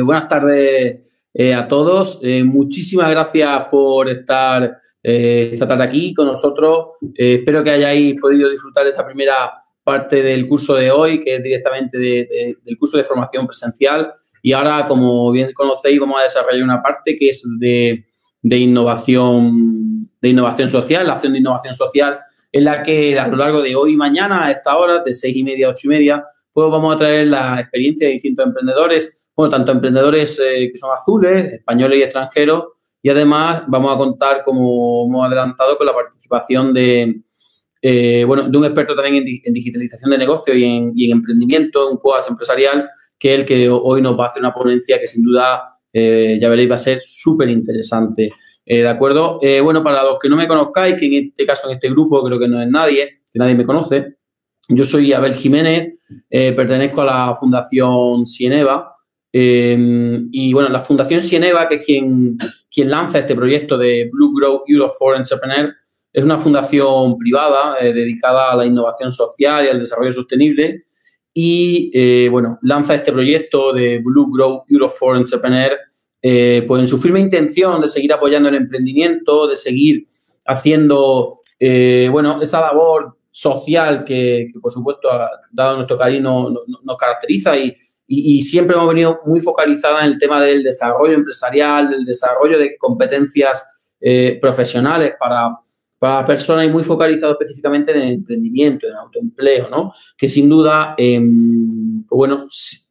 buenas tardes a todos. muchísimas gracias por estar esta tarde aquí con nosotros. espero que hayáis podido disfrutar de esta primera parte del curso de hoy, que es directamente del curso de formación presencial. Y ahora, como bien conocéis, vamos a desarrollar una parte que es de, innovación, de innovación social, la acción de innovación social, en la que a lo largo de hoy y mañana, a esta hora, de seis y media a ocho y media, pues vamos a traer la experiencia de distintos emprendedores, bueno, tanto emprendedores eh, que son azules, españoles y extranjeros, y además vamos a contar, como hemos adelantado, con la participación de, eh, bueno, de un experto también en, digitalización de negocio y en, emprendimiento, un coach empresarial, que es el que hoy nos va a hacer una ponencia que sin duda, eh, ya veréis, va a ser súper interesante. ¿De acuerdo? bueno, para los que no me conozcáis, que en este caso, en este grupo, creo que no es nadie, que nadie me conoce, yo soy Abel Jiménez, pertenezco a la Fundación Cieneva. Y bueno, la Fundación Cieneva, que es quien, quien lanza este proyecto de Blue Grow Europe for Entrepreneurs, es una fundación privada eh, dedicada a la innovación social y al desarrollo sostenible. Y, eh, bueno, lanza este proyecto de Blue Grow Europe for Entrepreneur eh, pues en su firme intención de seguir apoyando el emprendimiento, de seguir haciendo, bueno, esa labor social que, por supuesto, dado nuestro cariño, nos caracteriza y, y, siempre hemos venido muy focalizada en el tema del desarrollo empresarial, del desarrollo de competencias profesionales para para personas y muy focalizado específicamente en el emprendimiento, en autoempleo, ¿no? Que sin duda, em, bueno,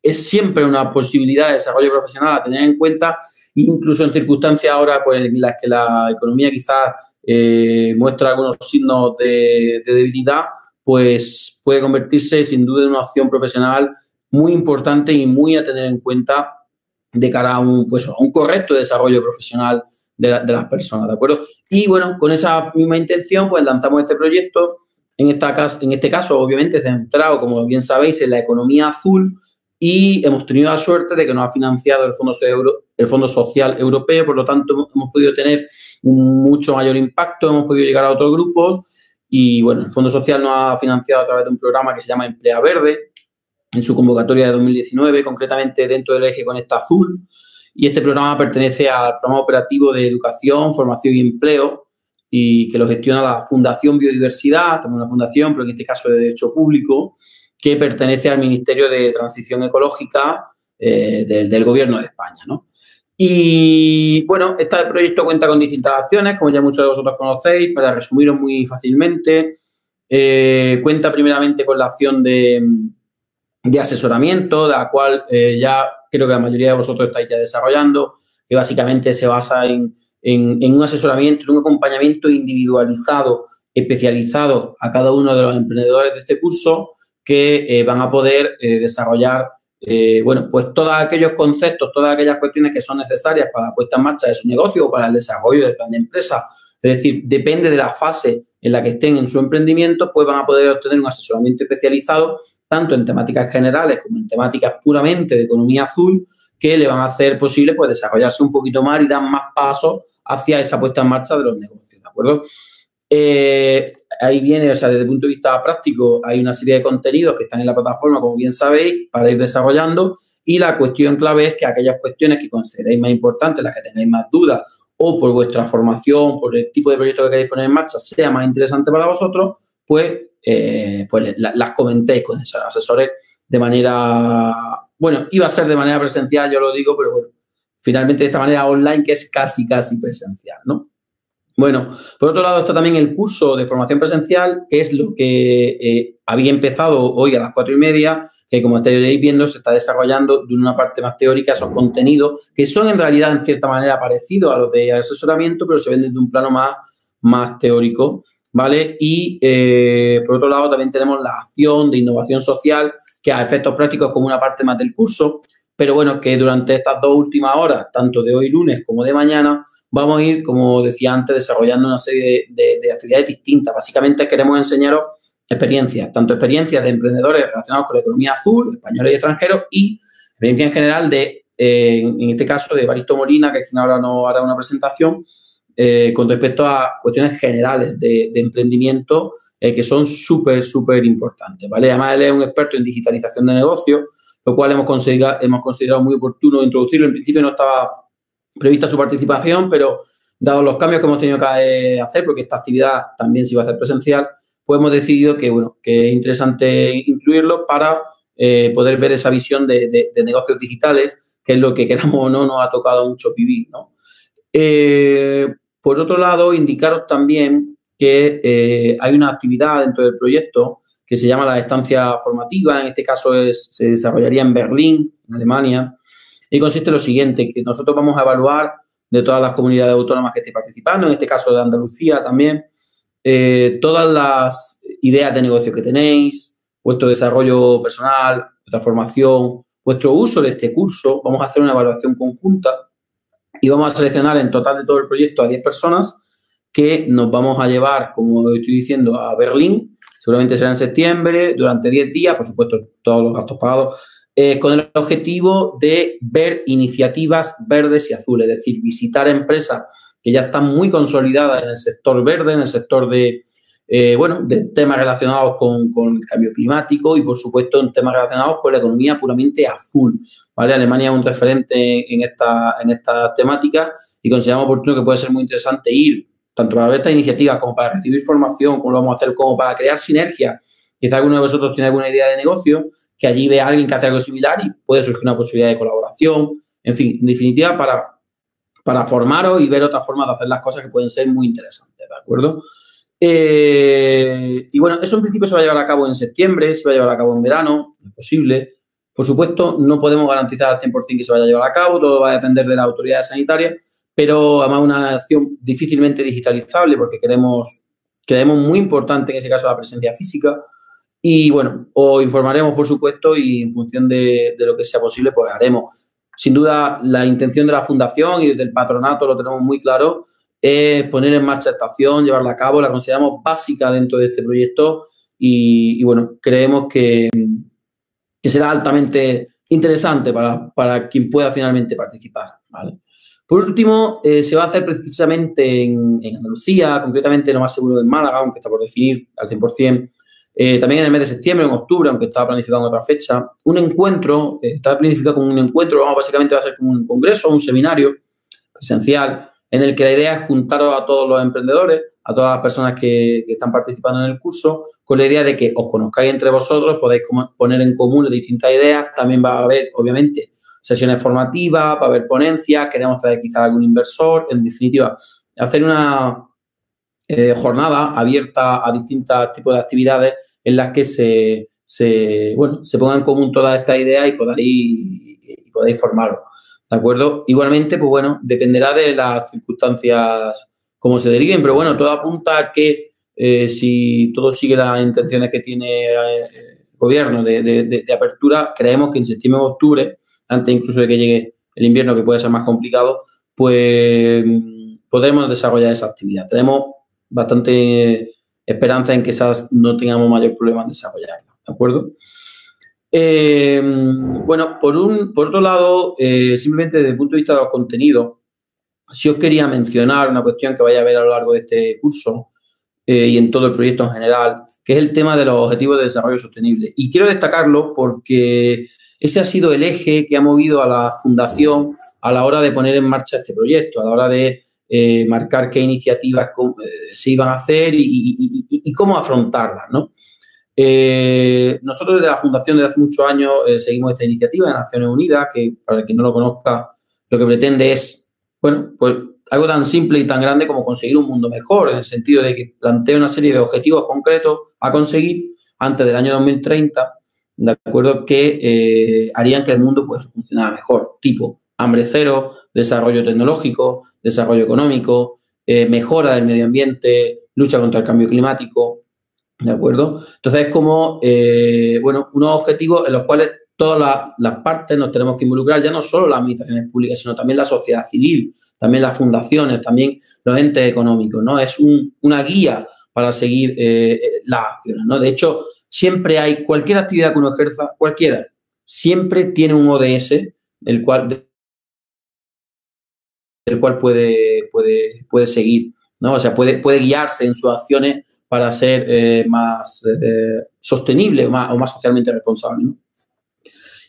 es siempre una posibilidad de desarrollo profesional a tener en cuenta, incluso en circunstancias ahora pues, en las que la economía quizás eh, muestra algunos signos de, debilidad, pues puede convertirse sin duda en una opción profesional muy importante y muy a tener en cuenta de cara a un, pues, a un correcto desarrollo profesional de, las personas, ¿de acuerdo? Y bueno, con esa misma intención, pues lanzamos este proyecto, en, esta, en este caso, obviamente, centrado, como bien sabéis, en la economía azul. Y hemos tenido la suerte de que nos ha financiado el Fondo, el Fondo Social Europeo, por lo tanto, hemos podido tener un mucho mayor impacto, hemos podido llegar a otros grupos. Y bueno, el Fondo Social nos ha financiado a través de un programa que se llama Emplea Verde en su convocatoria de 2019, concretamente dentro del eje Conecta Azul y este programa pertenece al programa operativo de educación, formación y empleo y que lo gestiona la Fundación Biodiversidad, también una fundación, pero en este caso de Derecho Público, que pertenece al Ministerio de Transición Ecológica eh, del, Gobierno de España. Y bueno, este proyecto cuenta con distintas acciones, como ya muchos de vosotros conocéis, para resumiros muy fácilmente. Eh, cuenta primeramente con la acción de, de asesoramiento, de la cual eh, ya creo que la mayoría de vosotros estáis ya desarrollando, que básicamente se basa en, un asesoramiento, en un acompañamiento individualizado, especializado a cada uno de los emprendedores de este curso que eh, van a poder eh, desarrollar, bueno, pues todos aquellos conceptos, todas aquellas cuestiones que son necesarias para la puesta en marcha de su negocio o para el desarrollo del plan de empresa. Es decir, depende de la fase en la que estén en su emprendimiento, pues van a poder obtener un asesoramiento especializado tanto en temáticas generales como en temáticas puramente de economía azul, que le van a hacer posible pues, desarrollarse un poquito más y dar más pasos hacia esa puesta en marcha de los negocios, ¿de acuerdo? Eh, ahí viene, o sea, desde el punto de vista práctico, hay una serie de contenidos que están en la plataforma, como bien sabéis, para ir desarrollando. Y la cuestión clave es que aquellas cuestiones que consideréis más importantes, las que tengáis más dudas, o por vuestra formación, por el tipo de proyecto que queréis poner en marcha, sea más interesante para vosotros, pues eh, pues las comentéis con esos asesores de manera, bueno, iba a ser de manera presencial, yo lo digo, pero bueno, finalmente de esta manera online que es casi, casi presencial, ¿no? Bueno, por otro lado está también el curso de formación presencial, que es lo que eh, había empezado hoy a las cuatro y media, que como estaréis viendo se está desarrollando de una parte más teórica esos contenidos, que son en realidad en cierta manera parecidos a los de asesoramiento, pero se ven desde un plano más, más teórico. ¿Vale? Y eh, por otro lado también tenemos la acción de innovación social, que a efectos prácticos es como una parte más del curso, pero bueno, que durante estas dos últimas horas, tanto de hoy lunes como de mañana, vamos a ir, como decía antes, desarrollando una serie de, actividades distintas. Básicamente queremos enseñaros experiencias, tanto experiencias de emprendedores relacionados con la economía azul, españoles y extranjeros, y experiencia en general de, eh, en este caso, de Baristo Molina, que es quien ahora nos hará una presentación, eh, con respecto a cuestiones generales de, emprendimiento eh, que son súper, súper importantes, ¿vale? Además, él es un experto en digitalización de negocios lo cual hemos considerado, hemos considerado muy oportuno introducirlo. En principio no estaba prevista su participación, pero dado los cambios que hemos tenido que hacer, porque esta actividad también se iba a hacer presencial, pues hemos decidido que, bueno, que es interesante incluirlo para eh, poder ver esa visión de, negocios digitales, que es lo que queramos o no nos ha tocado mucho vivir, ¿no? Eh, por otro lado, indicaros también que eh, hay una actividad dentro del proyecto que se llama la estancia formativa, en este caso se desarrollaría en Berlín, en Alemania, y consiste en lo siguiente, que nosotros vamos a evaluar de todas las comunidades autónomas que estén participando, en este caso de Andalucía también, eh, todas las ideas de negocio que tenéis, vuestro desarrollo personal, vuestra formación, vuestro uso de este curso. Vamos a hacer una evaluación conjunta y vamos a seleccionar en total de todo el proyecto a 10 personas que nos vamos a llevar, como estoy diciendo, a Berlín. Seguramente será en septiembre, durante 10 días, por supuesto, todos los gastos pagados, eh, con el objetivo de ver iniciativas verdes y azules, es decir, visitar empresas que ya están muy consolidadas en el sector verde, en el sector de, eh, bueno, de temas relacionados con, el cambio climático y, por supuesto, en temas relacionados con la economía puramente azul. ¿vale? Alemania es un referente en esta, en esta temática y consideramos oportuno que puede ser muy interesante ir tanto para ver estas iniciativas como para recibir formación, como lo vamos a hacer, como para crear sinergia. Quizá alguno de vosotros tiene alguna idea de negocio, que allí ve a alguien que hace algo similar y puede surgir una posibilidad de colaboración. En fin, en definitiva, para, para formaros y ver otras formas de hacer las cosas que pueden ser muy interesantes, ¿de acuerdo? Eh, y bueno, eso en principio se va a llevar a cabo en septiembre, se va a llevar a cabo en verano, es posible. Por supuesto, no podemos garantizar al 100% que se vaya a llevar a cabo, todo va a depender de las autoridades sanitarias, pero además una acción difícilmente digitalizable porque queremos, creemos muy importante en ese caso la presencia física. Y bueno, os informaremos, por supuesto, y en función de, de lo que sea posible, pues haremos. Sin duda, la intención de la fundación y desde el patronato lo tenemos muy claro, es poner en marcha esta acción, llevarla a cabo, la consideramos básica dentro de este proyecto y, bueno, creemos que, que, será altamente interesante para, para, quien pueda finalmente participar. ¿vale? Por último, eh, se va a hacer precisamente en, en, Andalucía, concretamente lo más seguro en Málaga, aunque está por definir al 100%, eh, también en el mes de septiembre, en octubre, aunque estaba planificado en otra fecha, un encuentro, eh, está planificado como un encuentro, vamos, básicamente va a ser como un congreso, un seminario presencial, en el que la idea es juntaros a todos los emprendedores, a todas las personas que, están participando en el curso, con la idea de que os conozcáis entre vosotros, podáis poner en común distintas ideas. También va a haber, obviamente, sesiones formativas, va a haber ponencias, queremos traer quizás algún inversor, en definitiva, hacer una, eh, jornada abierta a distintos tipos de actividades en las que se, se, bueno, se pongan en común todas estas ideas y podáis, y podáis formaros. ¿De acuerdo? Igualmente, pues bueno, dependerá de las circunstancias cómo se deriven, pero bueno, todo apunta a que eh, si todo sigue las intenciones que tiene eh, el gobierno de, de, apertura, creemos que en septiembre o octubre, antes incluso de que llegue el invierno, que puede ser más complicado, pues podremos desarrollar esa actividad. Tenemos bastante esperanza en que esas no tengamos mayor problema en desarrollarla, ¿de acuerdo? Eh, bueno, por, un, por otro lado, eh, simplemente desde el punto de vista de los contenidos, si os quería mencionar una cuestión que vaya a ver a lo largo de este curso eh, y en todo el proyecto en general, que es el tema de los objetivos de desarrollo sostenible. Y quiero destacarlo porque ese ha sido el eje que ha movido a la Fundación a la hora de poner en marcha este proyecto, a la hora de marcar qué iniciativas se iban a hacer y, cómo afrontarlas, ¿no? Eh, nosotros desde la Fundación desde hace muchos años seguimos esta iniciativa de Naciones Unidas, que para quien no lo conozca, lo que pretende es, bueno, pues algo tan simple y tan grande como conseguir un mundo mejor, en el sentido de que plantea una serie de objetivos concretos a conseguir antes del año 2030, de acuerdo, que harían que el mundo pues funcionara mejor, tipo hambre cero, desarrollo tecnológico, desarrollo económico, eh, mejora del medio ambiente, lucha contra el cambio climático, ¿de acuerdo? Entonces es como, eh, bueno, unos objetivos en los cuales todas las, partes nos tenemos que involucrar, ya no solo las administraciones públicas, sino también la sociedad civil, también las fundaciones, también los entes económicos, ¿no? Es una guía para seguir eh, las acciones, ¿no? De hecho, siempre hay, cualquier actividad que uno ejerza, cualquiera, siempre tiene un ODS, el cual el cual puede, puede, puede seguir, ¿no? O sea, puede, puede guiarse en sus acciones para ser eh, más eh, sostenible o más, socialmente responsable,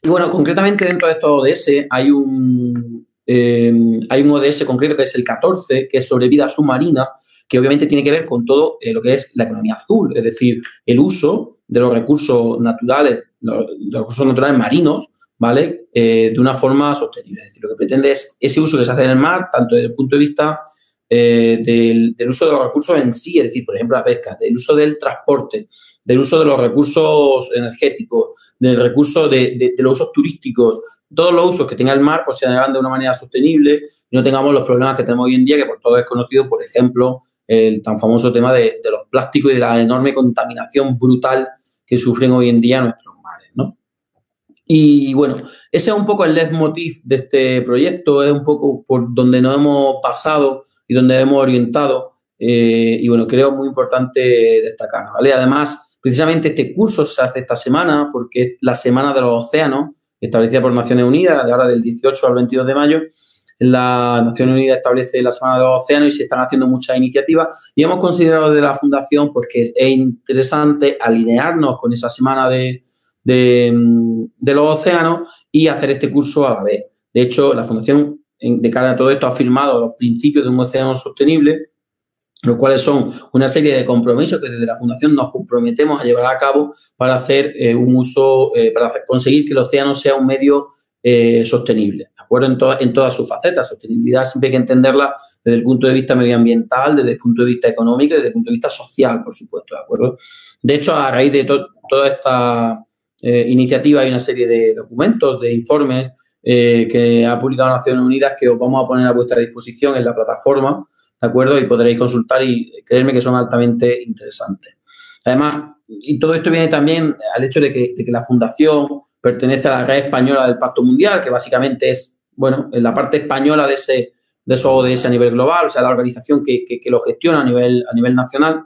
Y bueno, concretamente dentro de estos ODS hay un, eh, hay un ODS concreto que es el 14, que es sobre vida submarina, que obviamente tiene que ver con todo lo que es la economía azul, es decir, el uso de los recursos naturales, los, recursos naturales marinos, ¿vale? De una forma sostenible. Es decir, lo que pretende es ese uso que se hace en el mar, tanto desde el punto de vista del, uso de los recursos en sí, es decir, por ejemplo, la pesca, del uso del transporte, del uso de los recursos energéticos, del recurso de, los usos turísticos, todos los usos que tenga el mar, pues se hagan de una manera sostenible y no tengamos los problemas que tenemos hoy en día, que por todo es conocido, por ejemplo, el tan famoso tema de, los plásticos y de la enorme contaminación brutal que sufren hoy en día nuestros mares, ¿no? Y bueno, ese es un poco el leitmotiv de este proyecto, es un poco por donde nos hemos pasado y donde hemos orientado. Eh, y bueno, creo muy importante destacar, ¿vale? Además, Precisamente este curso se hace esta semana porque es la Semana de los Océanos, establecida por Naciones Unidas, de ahora del 18 al 22 de mayo. La Naciones Unidas establece la Semana de los Océanos y se están haciendo muchas iniciativas y hemos considerado de la Fundación pues, que es interesante alinearnos con esa Semana de, de, de los Océanos y hacer este curso a la vez. De hecho, la Fundación, de cara a todo esto, ha firmado los principios de un océano sostenible los cuales son una serie de compromisos que desde la Fundación nos comprometemos a llevar a cabo para hacer eh, un uso, eh, para conseguir que el océano sea un medio eh, sostenible, ¿de acuerdo? En, en todas sus facetas. Sostenibilidad siempre hay que entenderla desde el punto de vista medioambiental, desde el punto de vista económico y desde el punto de vista social, por supuesto, ¿de acuerdo? De hecho, a raíz de toda esta iniciativa hay una serie de documentos, de informes que ha publicado Naciones Unidas que os vamos a poner a vuestra disposición en la plataforma ¿de acuerdo? Y podréis consultar y creerme que son altamente interesantes. Además, y todo esto viene también al hecho de que, la Fundación pertenece a la red española del Pacto Mundial, que básicamente es, bueno, en la parte española de ese de eso ODS a nivel global, o sea, la organización que, lo gestiona a nivel, a nivel nacional.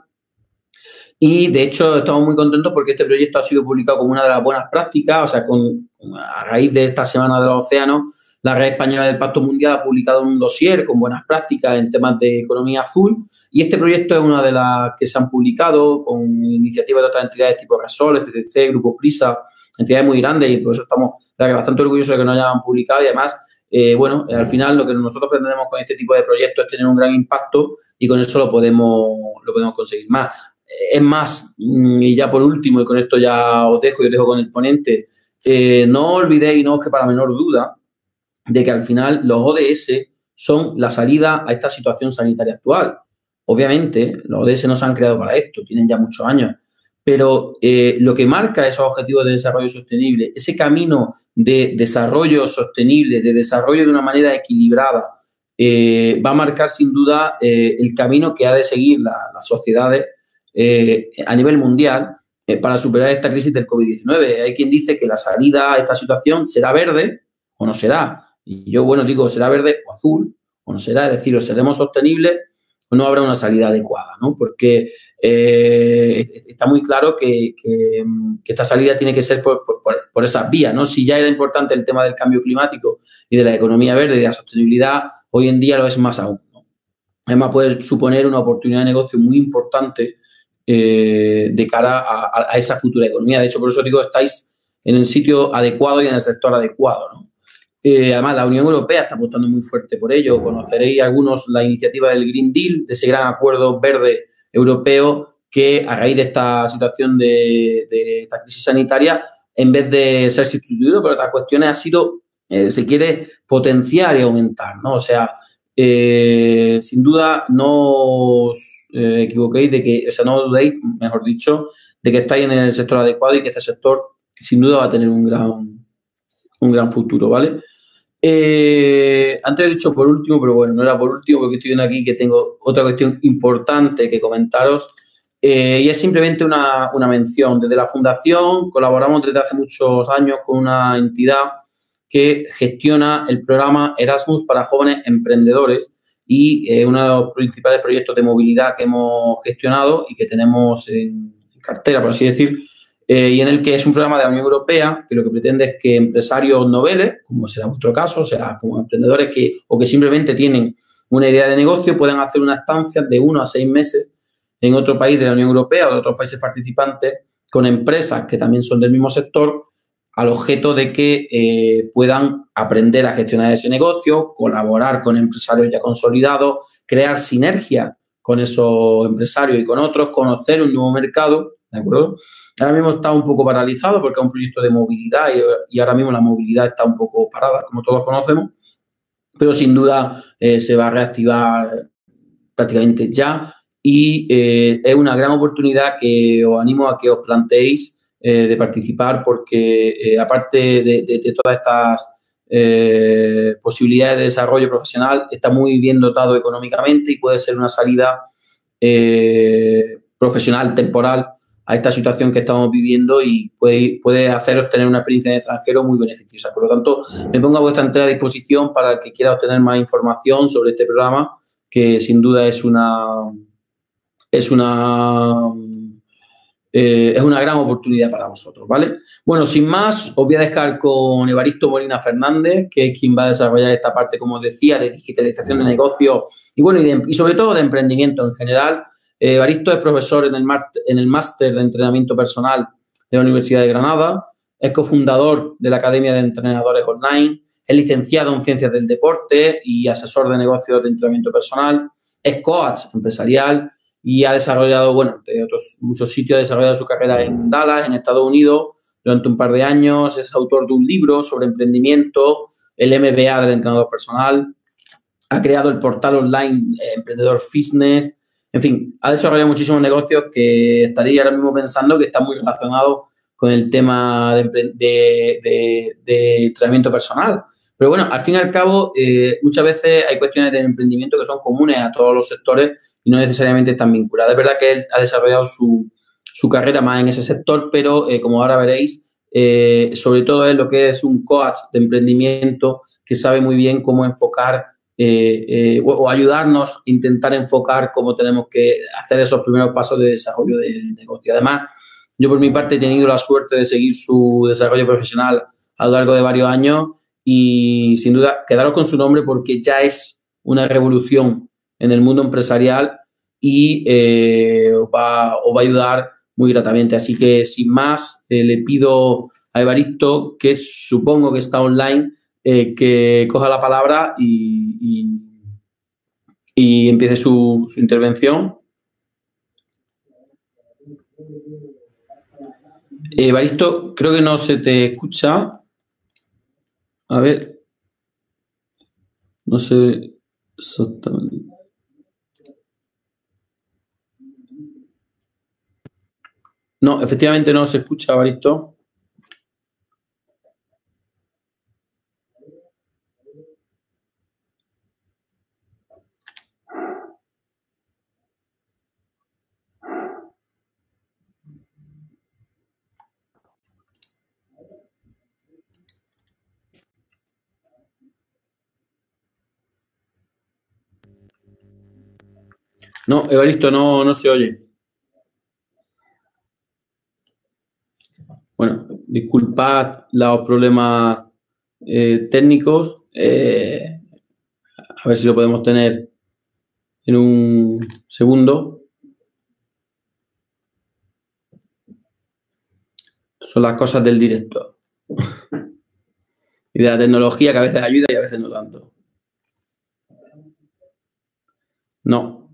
Y de hecho estamos muy contentos porque este proyecto ha sido publicado como una de las buenas prácticas, o sea, con, a raíz de esta Semana de los Océanos, la Red Española del Pacto Mundial ha publicado un dossier con buenas prácticas en temas de economía azul y este proyecto es una de las que se han publicado con iniciativas de otras entidades tipo Resol, FCC, Grupo Prisa, entidades muy grandes y por eso estamos bastante orgullosos de que nos hayan publicado y además eh, bueno, al final lo que nosotros pretendemos con este tipo de proyectos es tener un gran impacto y con eso lo podemos, lo podemos conseguir más. Es más, mm, y ya por último, y con esto ya os dejo y os dejo con el ponente, eh, no olvidéis, no os que para menor duda, de que al final los ODS son la salida a esta situación sanitaria actual. Obviamente, los ODS no se han creado para esto, tienen ya muchos años, pero eh, lo que marca esos objetivos de desarrollo sostenible, ese camino de desarrollo sostenible, de desarrollo de una manera equilibrada, eh, va a marcar sin duda el camino que ha de seguir las sociedades a nivel mundial para superar esta crisis del COVID-19. Hay quien dice que la salida a esta situación será verde o no será. Y yo, bueno, digo, será verde o azul, o no será, es decir, o seremos sostenibles o no habrá una salida adecuada, ¿no? Porque eh, está muy claro que, esta salida tiene que ser por, por, esas vías, ¿no? Si ya era importante el tema del cambio climático y de la economía verde y de la sostenibilidad, hoy en día lo es más aún. Además, puede suponer una oportunidad de negocio muy importante eh, de cara a, a, esa futura economía. De hecho, por eso digo, estáis en el sitio adecuado y en el sector adecuado, ¿no? Eh, además, la Unión Europea está apostando muy fuerte por ello. Conoceréis algunos la iniciativa del Green Deal, de ese gran acuerdo verde europeo que a raíz de esta situación de, esta crisis sanitaria, en vez de ser sustituido por otras cuestiones, ha sido, eh, se quiere potenciar y aumentar, ¿no? O sea, eh, sin duda no os equivoquéis de que, o sea, no dudéis, mejor dicho, de que estáis en el sector adecuado y que este sector sin duda va a tener un gran, un gran futuro, ¿vale? Eh, antes he dicho por último, pero bueno, no era por último porque estoy viendo aquí que tengo otra cuestión importante que comentaros eh, y es simplemente una, mención. Desde la Fundación colaboramos desde hace muchos años con una entidad que gestiona el programa Erasmus para jóvenes emprendedores y eh, uno de los principales proyectos de movilidad que hemos gestionado y que tenemos en cartera, por así decir, eh, y en el que es un programa de la Unión Europea que lo que pretende es que empresarios noveles, como será vuestro caso, o sea, como emprendedores que o que simplemente tienen una idea de negocio, puedan hacer una estancia de uno a seis meses en otro país de la Unión Europea o de otros países participantes con empresas que también son del mismo sector al objeto de que eh, puedan aprender a gestionar ese negocio, colaborar con empresarios ya consolidados, crear sinergia con esos empresarios y con otros, conocer un nuevo mercado, ¿de acuerdo? Ahora mismo está un poco paralizado porque es un proyecto de movilidad y, ahora mismo la movilidad está un poco parada, como todos conocemos, pero sin duda eh, se va a reactivar prácticamente ya y eh, es una gran oportunidad que os animo a que os planteéis eh, de participar porque aparte de, todas estas posibilidades de desarrollo profesional está muy bien dotado económicamente y puede ser una salida profesional temporal a esta situación que estamos viviendo y puede, puede haceros tener una experiencia en extranjero muy beneficiosa. Por lo tanto, me pongo a vuestra entera disposición para el que quiera obtener más información sobre este programa, que sin duda es una es una eh, es una gran oportunidad para vosotros, ¿vale? Bueno, sin más, os voy a dejar con Evaristo Molina Fernández, que es quien va a desarrollar esta parte, como os decía, de digitalización de negocios y bueno, y sobre todo de emprendimiento en general eh, Baristo es profesor en el, en el máster de entrenamiento personal de la Universidad de Granada, es cofundador de la Academia de Entrenadores Online, es licenciado en Ciencias del Deporte y asesor de negocios de entrenamiento personal, es coach empresarial y ha desarrollado, bueno, de otros muchos sitios, ha desarrollado su carrera en Dallas, en Estados Unidos, durante un par de años, es autor de un libro sobre emprendimiento, el MBA del entrenador personal, ha creado el portal online eh, Emprendedor Fitness, en fin, ha desarrollado muchísimos negocios que estaría ahora mismo pensando que están muy relacionados con el tema de, entrenamiento personal. Pero bueno, al fin y al cabo, eh, muchas veces hay cuestiones de emprendimiento que son comunes a todos los sectores y no necesariamente están vinculadas. Es verdad que él ha desarrollado su, carrera más en ese sector, pero eh, como ahora veréis, eh, sobre todo es lo que es un coach de emprendimiento que sabe muy bien cómo enfocar eh, eh, o, ayudarnos, intentar enfocar cómo tenemos que hacer esos primeros pasos de desarrollo del negocio. Además, yo por mi parte he tenido la suerte de seguir su desarrollo profesional a lo largo de varios años y sin duda quedaros con su nombre porque ya es una revolución en el mundo empresarial y eh, os, va, a ayudar muy gratamente. Así que sin más, le pido a Evaristo, que supongo que está online, eh, que coja la palabra y, y, empiece su, intervención. Eh, Baristo, creo que no se te escucha. A ver. No sé exactamente. No, efectivamente no se escucha, Baristo. No, Evaristo, no, no se oye. Bueno, disculpad los problemas eh, técnicos. Eh, a ver si lo podemos tener en un segundo. Son las cosas del directo. y de la tecnología que a veces ayuda y a veces no tanto. No.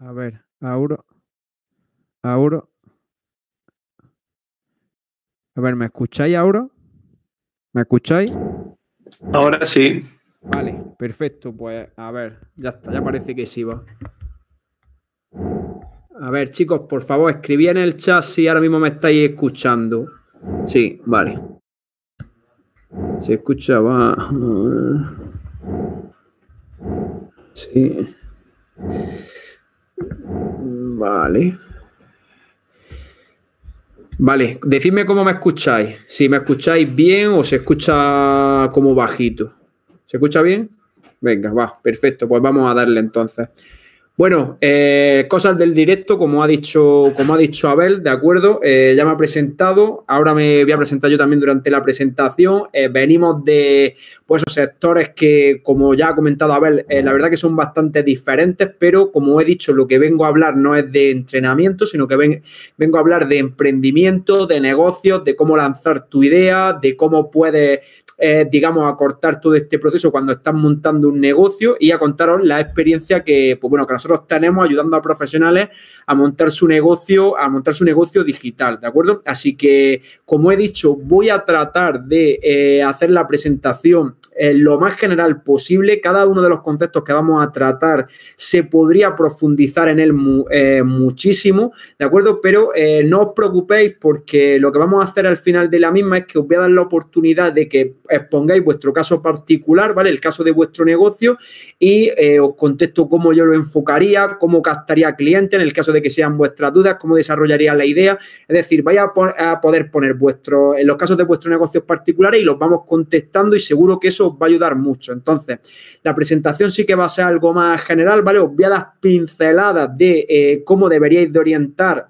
A ver, ahora. Ahora. A ver, ¿me escucháis ahora? ¿Me escucháis? Ahora sí. Vale, perfecto. Pues a ver, ya está, ya parece que sí va. A ver, chicos, por favor, escribí en el chat si ahora mismo me estáis escuchando. Sí, vale. Se escuchaba. Sí. Vale. Vale, decidme cómo me escucháis. Si me escucháis bien o se escucha como bajito. ¿Se escucha bien? Venga, va, perfecto. Pues vamos a darle entonces. Bueno, eh, cosas del directo, como ha dicho, como ha dicho Abel, de acuerdo, eh, ya me ha presentado, ahora me voy a presentar yo también durante la presentación. Eh, venimos de pues, sectores que, como ya ha comentado Abel, la verdad que son bastante diferentes, pero como he dicho, lo que vengo a hablar no es de entrenamiento, sino que ven, vengo a hablar de emprendimiento, de negocios, de cómo lanzar tu idea, de cómo puedes eh, digamos, a cortar todo este proceso cuando estás montando un negocio y a contaros la experiencia que, pues bueno, que nosotros tenemos ayudando a profesionales a montar su negocio, a montar su negocio digital, ¿de acuerdo? Así que, como he dicho, voy a tratar de eh, hacer la presentación eh, lo más general posible. Cada uno de los conceptos que vamos a tratar se podría profundizar en él eh, muchísimo, ¿de acuerdo? Pero eh, no os preocupéis porque lo que vamos a hacer al final de la misma es que os voy a dar la oportunidad de que expongáis vuestro caso particular, ¿vale? El caso de vuestro negocio y os contesto cómo yo lo enfocaría, cómo captaría clientes en el caso de que sean vuestras dudas, cómo desarrollaría la idea. Es decir, vais a, poder poner vuestro, en los casos de vuestros negocios particulares y los vamos contestando y seguro que eso va a ayudar mucho. Entonces, la presentación sí que va a ser algo más general, ¿vale? Os voy a dar pinceladas de eh, cómo deberíais de orientar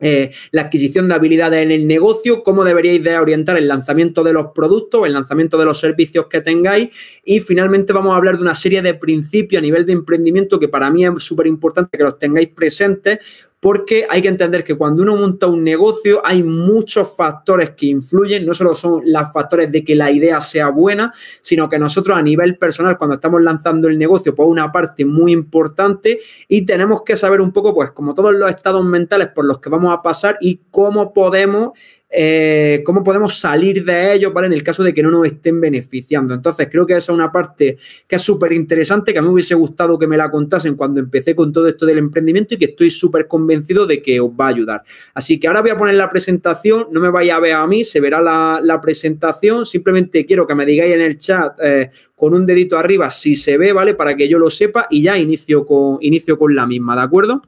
eh, la adquisición de habilidades en el negocio, cómo deberíais de orientar el lanzamiento de los productos, el lanzamiento de los servicios que tengáis y finalmente vamos a hablar de una serie de principios a nivel de emprendimiento que para mí es súper importante que los tengáis presentes porque hay que entender que cuando uno monta un negocio hay muchos factores que influyen, no solo son los factores de que la idea sea buena, sino que nosotros a nivel personal cuando estamos lanzando el negocio, pues una parte muy importante. Y tenemos que saber un poco, pues como todos los estados mentales por los que vamos a pasar y cómo podemos eh, cómo podemos salir de ellos, ¿vale? En el caso de que no nos estén beneficiando. Entonces, creo que esa es una parte que es súper interesante, que a mí me hubiese gustado que me la contasen cuando empecé con todo esto del emprendimiento y que estoy súper convencido de que os va a ayudar. Así que ahora voy a poner la presentación, no me vaya a ver a mí, se verá la, presentación, simplemente quiero que me digáis en el chat eh, con un dedito arriba si se ve, ¿vale? Para que yo lo sepa y ya inicio con, inicio con la misma, ¿de acuerdo?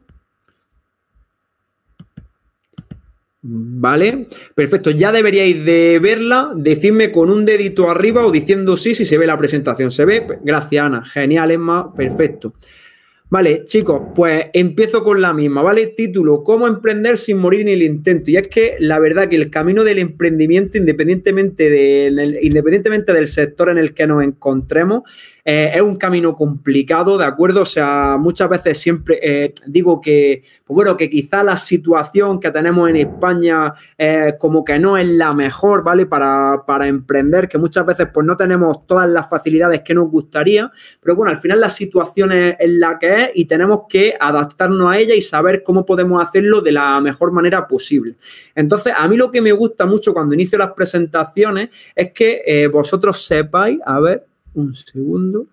¿Vale? Perfecto, ya deberíais de verla, decidme con un dedito arriba o diciendo sí si se ve la presentación. ¿Se ve? Gracias, Ana. Genial, Emma. Perfecto. Vale, chicos, pues empiezo con la misma, ¿vale? Título, ¿cómo emprender sin morir en el intento? Y es que la verdad que el camino del emprendimiento, independientemente, de, independientemente del sector en el que nos encontremos, eh, es un camino complicado, ¿de acuerdo? O sea, muchas veces siempre eh, digo que, pues bueno, que quizá la situación que tenemos en España eh, como que no es la mejor, ¿vale? Para, para, emprender, que muchas veces pues no tenemos todas las facilidades que nos gustaría, pero bueno, al final la situación es, es la que es y tenemos que adaptarnos a ella y saber cómo podemos hacerlo de la mejor manera posible. Entonces, a mí lo que me gusta mucho cuando inicio las presentaciones es que vosotros sepáis, a ver, un segundo.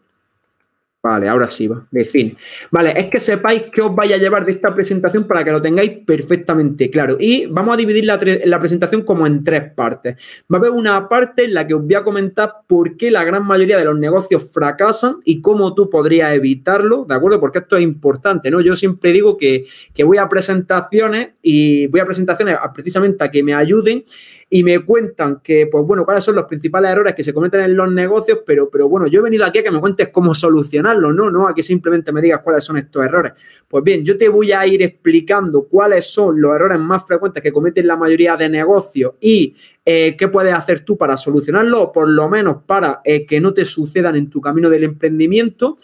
Vale, ahora sí va, fin. Vale, es que sepáis qué os vaya a llevar de esta presentación para que lo tengáis perfectamente claro. Y vamos a dividir la, la, presentación como en tres partes. Va a haber una parte en la que os voy a comentar por qué la gran mayoría de los negocios fracasan y cómo tú podrías evitarlo, ¿de acuerdo? Porque esto es importante, ¿no? Yo siempre digo que, que voy a presentaciones y voy a presentaciones precisamente a que me ayuden y me cuentan que, pues bueno, cuáles son los principales errores que se cometen en los negocios, pero, pero bueno, yo he venido aquí a que me cuentes cómo solucionarlos, ¿no? No a que simplemente me digas cuáles son estos errores. Pues bien, yo te voy a ir explicando cuáles son los errores más frecuentes que cometen la mayoría de negocios y eh, qué puedes hacer tú para solucionarlo o por lo menos para eh, que no te sucedan en tu camino del emprendimiento.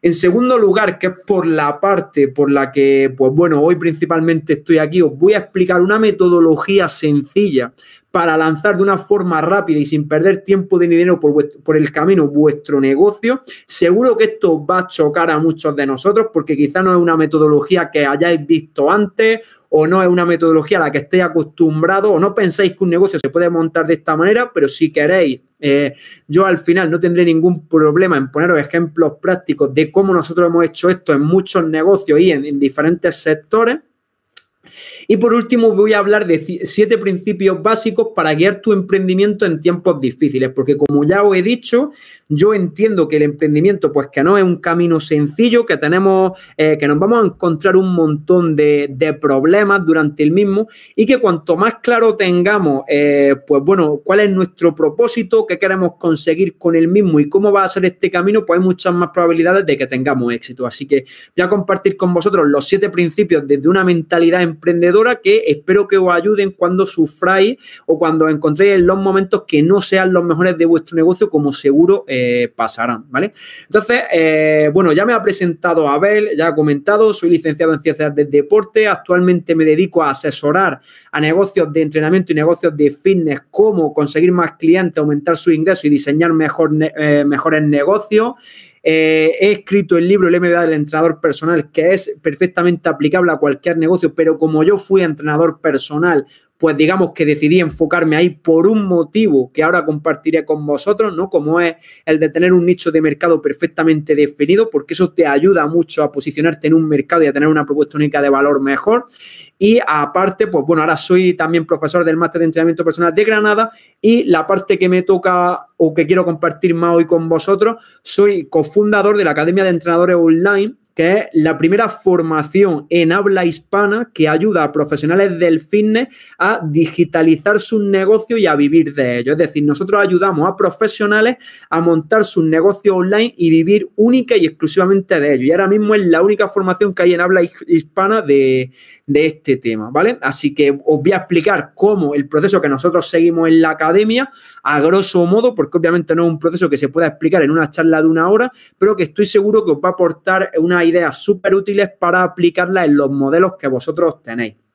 En segundo lugar, que es por la parte por la que, pues bueno, hoy principalmente estoy aquí, os voy a explicar una metodología sencilla para lanzar de una forma rápida y sin perder tiempo de dinero por, por el camino vuestro negocio. Seguro que esto va a chocar a muchos de nosotros porque quizá no es una metodología que hayáis visto antes o no es una metodología a la que estéis acostumbrados o no pensáis que un negocio se puede montar de esta manera, pero si queréis, eh, yo al final no tendré ningún problema en poneros ejemplos prácticos de cómo nosotros hemos hecho esto en muchos negocios y en diferentes sectores. Y por último, voy a hablar de siete principios básicos para guiar tu emprendimiento en tiempos difíciles, porque como ya os he dicho, yo entiendo que el emprendimiento, pues que no es un camino sencillo, que tenemos, eh, que nos vamos a encontrar un montón de, problemas durante el mismo y que cuanto más claro tengamos, eh, pues bueno, cuál es nuestro propósito, qué queremos conseguir con el mismo y cómo va a ser este camino, pues hay muchas más probabilidades de que tengamos éxito. Así que voy a compartir con vosotros los siete principios desde una mentalidad emprendedora que espero que os ayuden cuando sufráis o cuando encontréis en los momentos que no sean los mejores de vuestro negocio, como seguro. Eh, pasarán, ¿vale? Entonces, eh, bueno, ya me ha presentado Abel, ya ha comentado, soy licenciado en Ciencias del Deporte, actualmente me dedico a asesorar a negocios de entrenamiento y negocios de fitness, cómo conseguir más clientes, aumentar su ingreso y diseñar mejor, eh, mejores negocios. Eh, he escrito el libro El MBA del entrenador personal, que es perfectamente aplicable a cualquier negocio, pero como yo fui entrenador personal, pues digamos que decidí enfocarme ahí por un motivo que ahora compartiré con vosotros, ¿no? Como es el de tener un nicho de mercado perfectamente definido, porque eso te ayuda mucho a posicionarte en un mercado y a tener una propuesta única de valor mejor. Y aparte, pues bueno, ahora soy también profesor del máster de entrenamiento personal de Granada y la parte que me toca o que quiero compartir más hoy con vosotros, soy cofundador de la Academia de Entrenadores Online que es la primera formación en habla hispana que ayuda a profesionales del fitness a digitalizar sus negocios y a vivir de ello. Es decir, nosotros ayudamos a profesionales a montar sus negocios online y vivir única y exclusivamente de ello. Y ahora mismo es la única formación que hay en habla hispana de, de este tema, ¿vale? Así que os voy a explicar cómo el proceso que nosotros seguimos en la academia, a grosso modo, porque obviamente no es un proceso que se pueda explicar en una charla de una hora, pero que estoy seguro que os va a aportar unas ideas súper útiles para aplicarlas en los modelos que vosotros tenéis.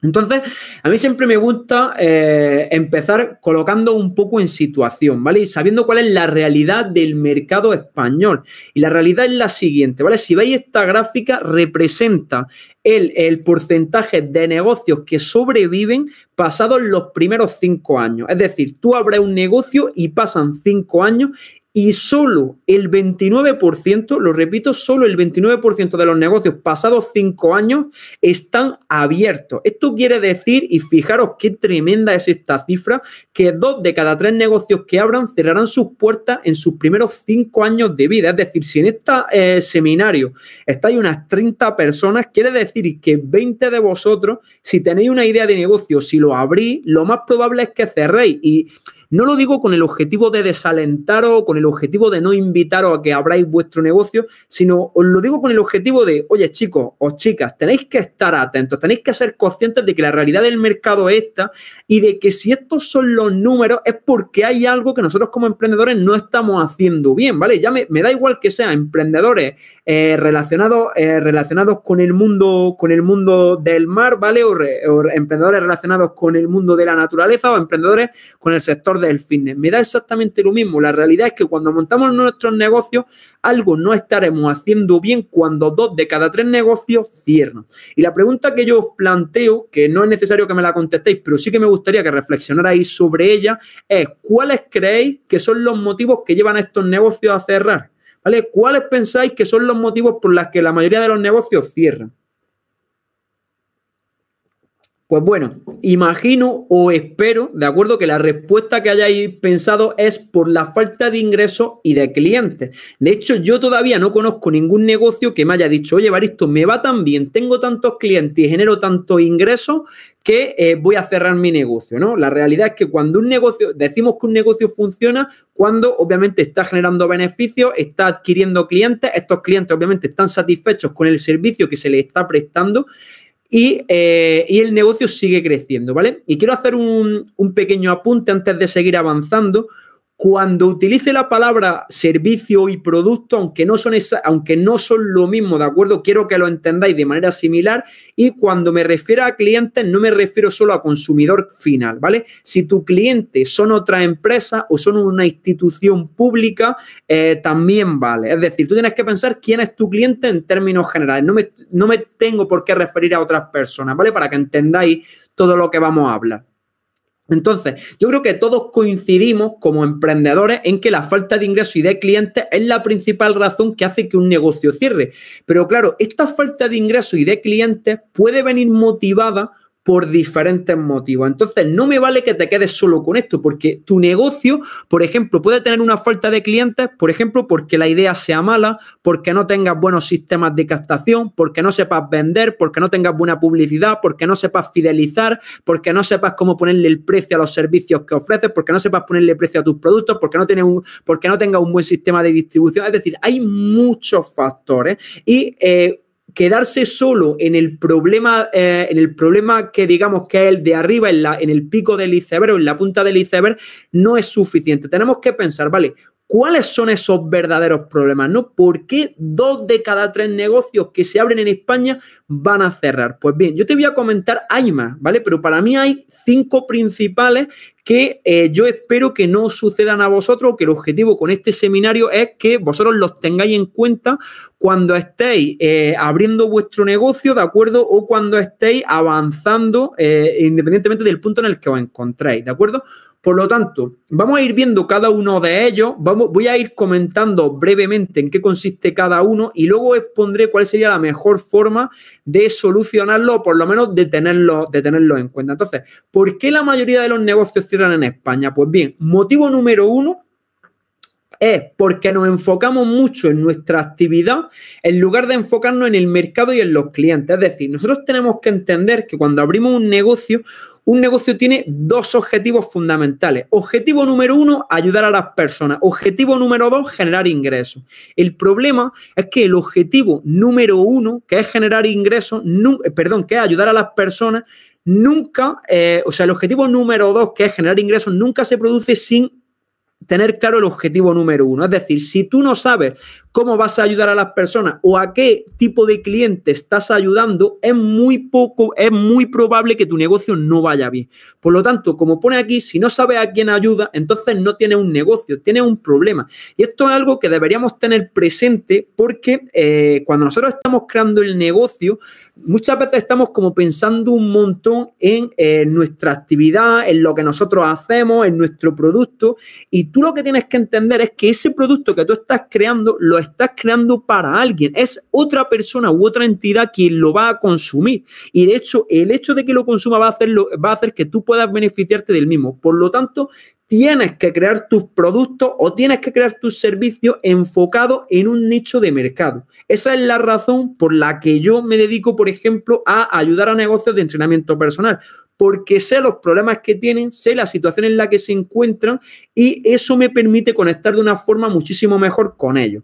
Entonces, a mí siempre me gusta eh, empezar colocando un poco en situación, ¿vale? Y sabiendo cuál es la realidad del mercado español. Y la realidad es la siguiente, ¿vale? Si veis esta gráfica, representa el, el porcentaje de negocios que sobreviven pasados los primeros cinco años. Es decir, tú abres un negocio y pasan cinco años y solo el 29%, lo repito, solo el 29% de los negocios pasados cinco años están abiertos. Esto quiere decir, y fijaros qué tremenda es esta cifra, que dos de cada tres negocios que abran cerrarán sus puertas en sus primeros cinco años de vida. Es decir, si en este seminario estáis unas 30 personas, quiere decir que 20 de vosotros, si tenéis una idea de negocio, si lo abrís, lo más probable es que cerréis. Y no lo digo con el objetivo de desalentaros con el objetivo de no invitaros a que abráis vuestro negocio, sino os lo digo con el objetivo de, oye chicos o chicas, tenéis que estar atentos, tenéis que ser conscientes de que la realidad del mercado es esta y de que si estos son los números es porque hay algo que nosotros como emprendedores no estamos haciendo bien, ¿vale? Ya me, da igual que sean emprendedores eh, relacionados, eh, relacionados con el mundo, con el mundo del mar, ¿vale? o emprendedores relacionados con el mundo de la naturaleza o emprendedores con el sector del fitness. Me da exactamente lo mismo. La realidad es que cuando montamos nuestros negocios, algo no estaremos haciendo bien cuando dos de cada tres negocios cierran. Y la pregunta que yo os planteo, que no es necesario que me la contestéis, pero sí que me gustaría que reflexionarais sobre ella, es ¿cuáles creéis que son los motivos que llevan a estos negocios a cerrar? ¿Vale? ¿Cuáles pensáis que son los motivos por los que la mayoría de los negocios cierran? Pues bueno, imagino o espero, de acuerdo, que la respuesta que hayáis pensado es por la falta de ingresos y de clientes. De hecho, yo todavía no conozco ningún negocio que me haya dicho, oye, Baristo, me va tan bien, tengo tantos clientes y genero tantos ingresos que eh, voy a cerrar mi negocio, ¿no? La realidad es que cuando un negocio, decimos que un negocio funciona cuando obviamente está generando beneficios, está adquiriendo clientes, estos clientes obviamente están satisfechos con el servicio que se les está prestando eh, y, el negocio sigue creciendo, ¿vale? Y quiero hacer un, pequeño apunte antes de seguir avanzando. Cuando utilice la palabra servicio y producto, aunque no son aunque no son lo mismo, ¿de acuerdo? Quiero que lo entendáis de manera similar y cuando me refiero a clientes no me refiero solo a consumidor final, ¿vale? Si tu cliente son otra empresa o son una institución pública, eh, también vale. Es decir, tú tienes que pensar quién es tu cliente en términos generales. No me, no me tengo por qué referir a otras personas, ¿vale? Para que entendáis todo lo que vamos a hablar. Entonces, yo creo que todos coincidimos como emprendedores en que la falta de ingresos y de clientes es la principal razón que hace que un negocio cierre. Pero claro, esta falta de ingresos y de clientes puede venir motivada por diferentes motivos. Entonces, no me vale que te quedes solo con esto, porque tu negocio, por ejemplo, puede tener una falta de clientes, por ejemplo, porque la idea sea mala, porque no tengas buenos sistemas de captación, porque no sepas vender, porque no tengas buena publicidad, porque no sepas fidelizar, porque no sepas cómo ponerle el precio a los servicios que ofreces, porque no sepas ponerle precio a tus productos, porque no, tienes un, porque no tengas un buen sistema de distribución. Es decir, hay muchos factores y eh, quedarse solo en el problema, eh, en el problema que digamos que es el de arriba, en, la, en el pico del iceberg o en la punta del iceberg, no es suficiente. Tenemos que pensar, vale, ¿Cuáles son esos verdaderos problemas? ¿No? ¿Por qué dos de cada tres negocios que se abren en España van a cerrar? Pues bien, yo te voy a comentar, hay más, ¿vale? Pero para mí hay cinco principales que eh, yo espero que no sucedan a vosotros, que el objetivo con este seminario es que vosotros los tengáis en cuenta cuando estéis eh, abriendo vuestro negocio, ¿de acuerdo? O cuando estéis avanzando, eh, independientemente del punto en el que os encontréis, ¿de acuerdo? Por lo tanto, vamos a ir viendo cada uno de ellos, vamos, voy a ir comentando brevemente en qué consiste cada uno y luego expondré cuál sería la mejor forma de solucionarlo o por lo menos de tenerlo, de tenerlo en cuenta. Entonces, ¿por qué la mayoría de los negocios cierran en España? Pues bien, motivo número uno es porque nos enfocamos mucho en nuestra actividad en lugar de enfocarnos en el mercado y en los clientes. Es decir, nosotros tenemos que entender que cuando abrimos un negocio, un negocio tiene dos objetivos fundamentales. Objetivo número uno, ayudar a las personas. Objetivo número dos, generar ingresos. El problema es que el objetivo número uno, que es generar ingresos, eh, perdón, que es ayudar a las personas, nunca, eh, o sea, el objetivo número dos, que es generar ingresos, nunca se produce sin tener claro el objetivo número uno. Es decir, si tú no sabes cómo vas a ayudar a las personas o a qué tipo de cliente estás ayudando, es muy poco, es muy probable que tu negocio no vaya bien. Por lo tanto, como pone aquí, si no sabes a quién ayuda, entonces no tienes un negocio, tienes un problema. Y esto es algo que deberíamos tener presente porque eh, cuando nosotros estamos creando el negocio, muchas veces estamos como pensando un montón en eh, nuestra actividad, en lo que nosotros hacemos, en nuestro producto. Y tú lo que tienes que entender es que ese producto que tú estás creando lo estás creando para alguien. Es otra persona u otra entidad quien lo va a consumir. Y de hecho, el hecho de que lo consuma va a, hacerlo, va a hacer que tú puedas beneficiarte del mismo. Por lo tanto, tienes que crear tus productos o tienes que crear tus servicios enfocados en un nicho de mercado. Esa es la razón por la que yo me dedico, por ejemplo, a ayudar a negocios de entrenamiento personal, porque sé los problemas que tienen, sé la situación en la que se encuentran y eso me permite conectar de una forma muchísimo mejor con ellos.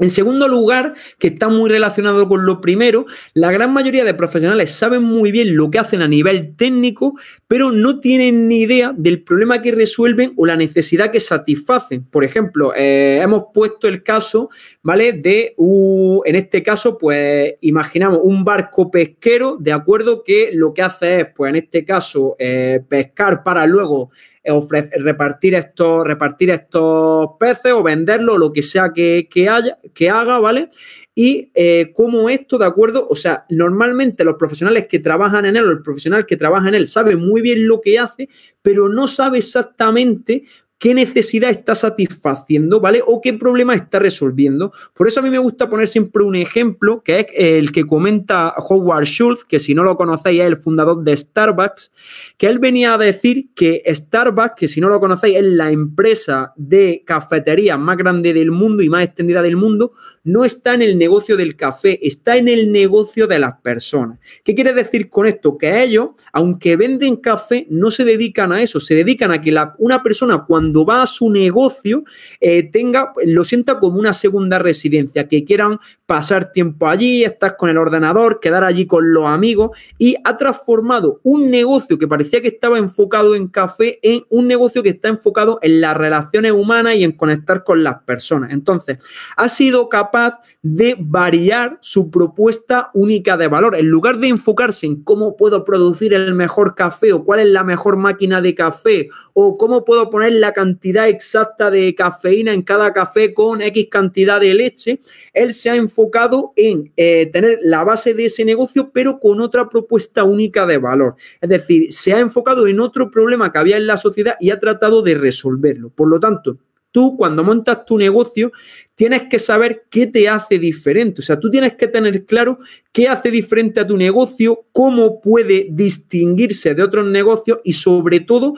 En segundo lugar, que está muy relacionado con lo primero, la gran mayoría de profesionales saben muy bien lo que hacen a nivel técnico, pero no tienen ni idea del problema que resuelven o la necesidad que satisfacen. Por ejemplo, eh, hemos puesto el caso, ¿vale? De, en este caso, pues imaginamos un barco pesquero, de acuerdo, que lo que hace es, pues en este caso, eh, pescar para luego repartir, estos, repartir estos peces o venderlo, lo que sea que, haya, que haga, ¿vale? Y eh, como esto, ¿de acuerdo? O sea, normalmente los profesionales que trabajan en él o el profesional que trabaja en él sabe muy bien lo que hace, pero no sabe exactamente qué necesidad está satisfaciendo, ¿vale? O qué problema está resolviendo. Por eso a mí me gusta poner siempre un ejemplo, que es el que comenta Howard Schultz, que si no lo conocéis es el fundador de Starbucks, que él venía a decir que Starbucks, que si no lo conocéis es la empresa de cafetería más grande del mundo y más extendida del mundo, no está en el negocio del café, está en el negocio de las personas. ¿Qué quiere decir con esto? Que ellos, aunque venden café, no se dedican a eso, se dedican a que una persona cuando cuando va a su negocio eh, tenga, lo sienta como una segunda residencia, que quieran pasar tiempo allí, estar con el ordenador, quedar allí con los amigos y ha transformado un negocio que parecía que estaba enfocado en café en un negocio que está enfocado en las relaciones humanas y en conectar con las personas. Entonces, ha sido capaz de variar su propuesta única de valor. En lugar de enfocarse en cómo puedo producir el mejor café o cuál es la mejor máquina de café o cómo puedo poner la cantidad exacta de cafeína en cada café con X cantidad de leche, él se ha enfocado en eh, tener la base de ese negocio pero con otra propuesta única de valor. Es decir, se ha enfocado en otro problema que había en la sociedad y ha tratado de resolverlo. Por lo tanto, tú cuando montas tu negocio tienes que saber qué te hace diferente. O sea, tú tienes que tener claro qué hace diferente a tu negocio, cómo puede distinguirse de otros negocios y sobre todo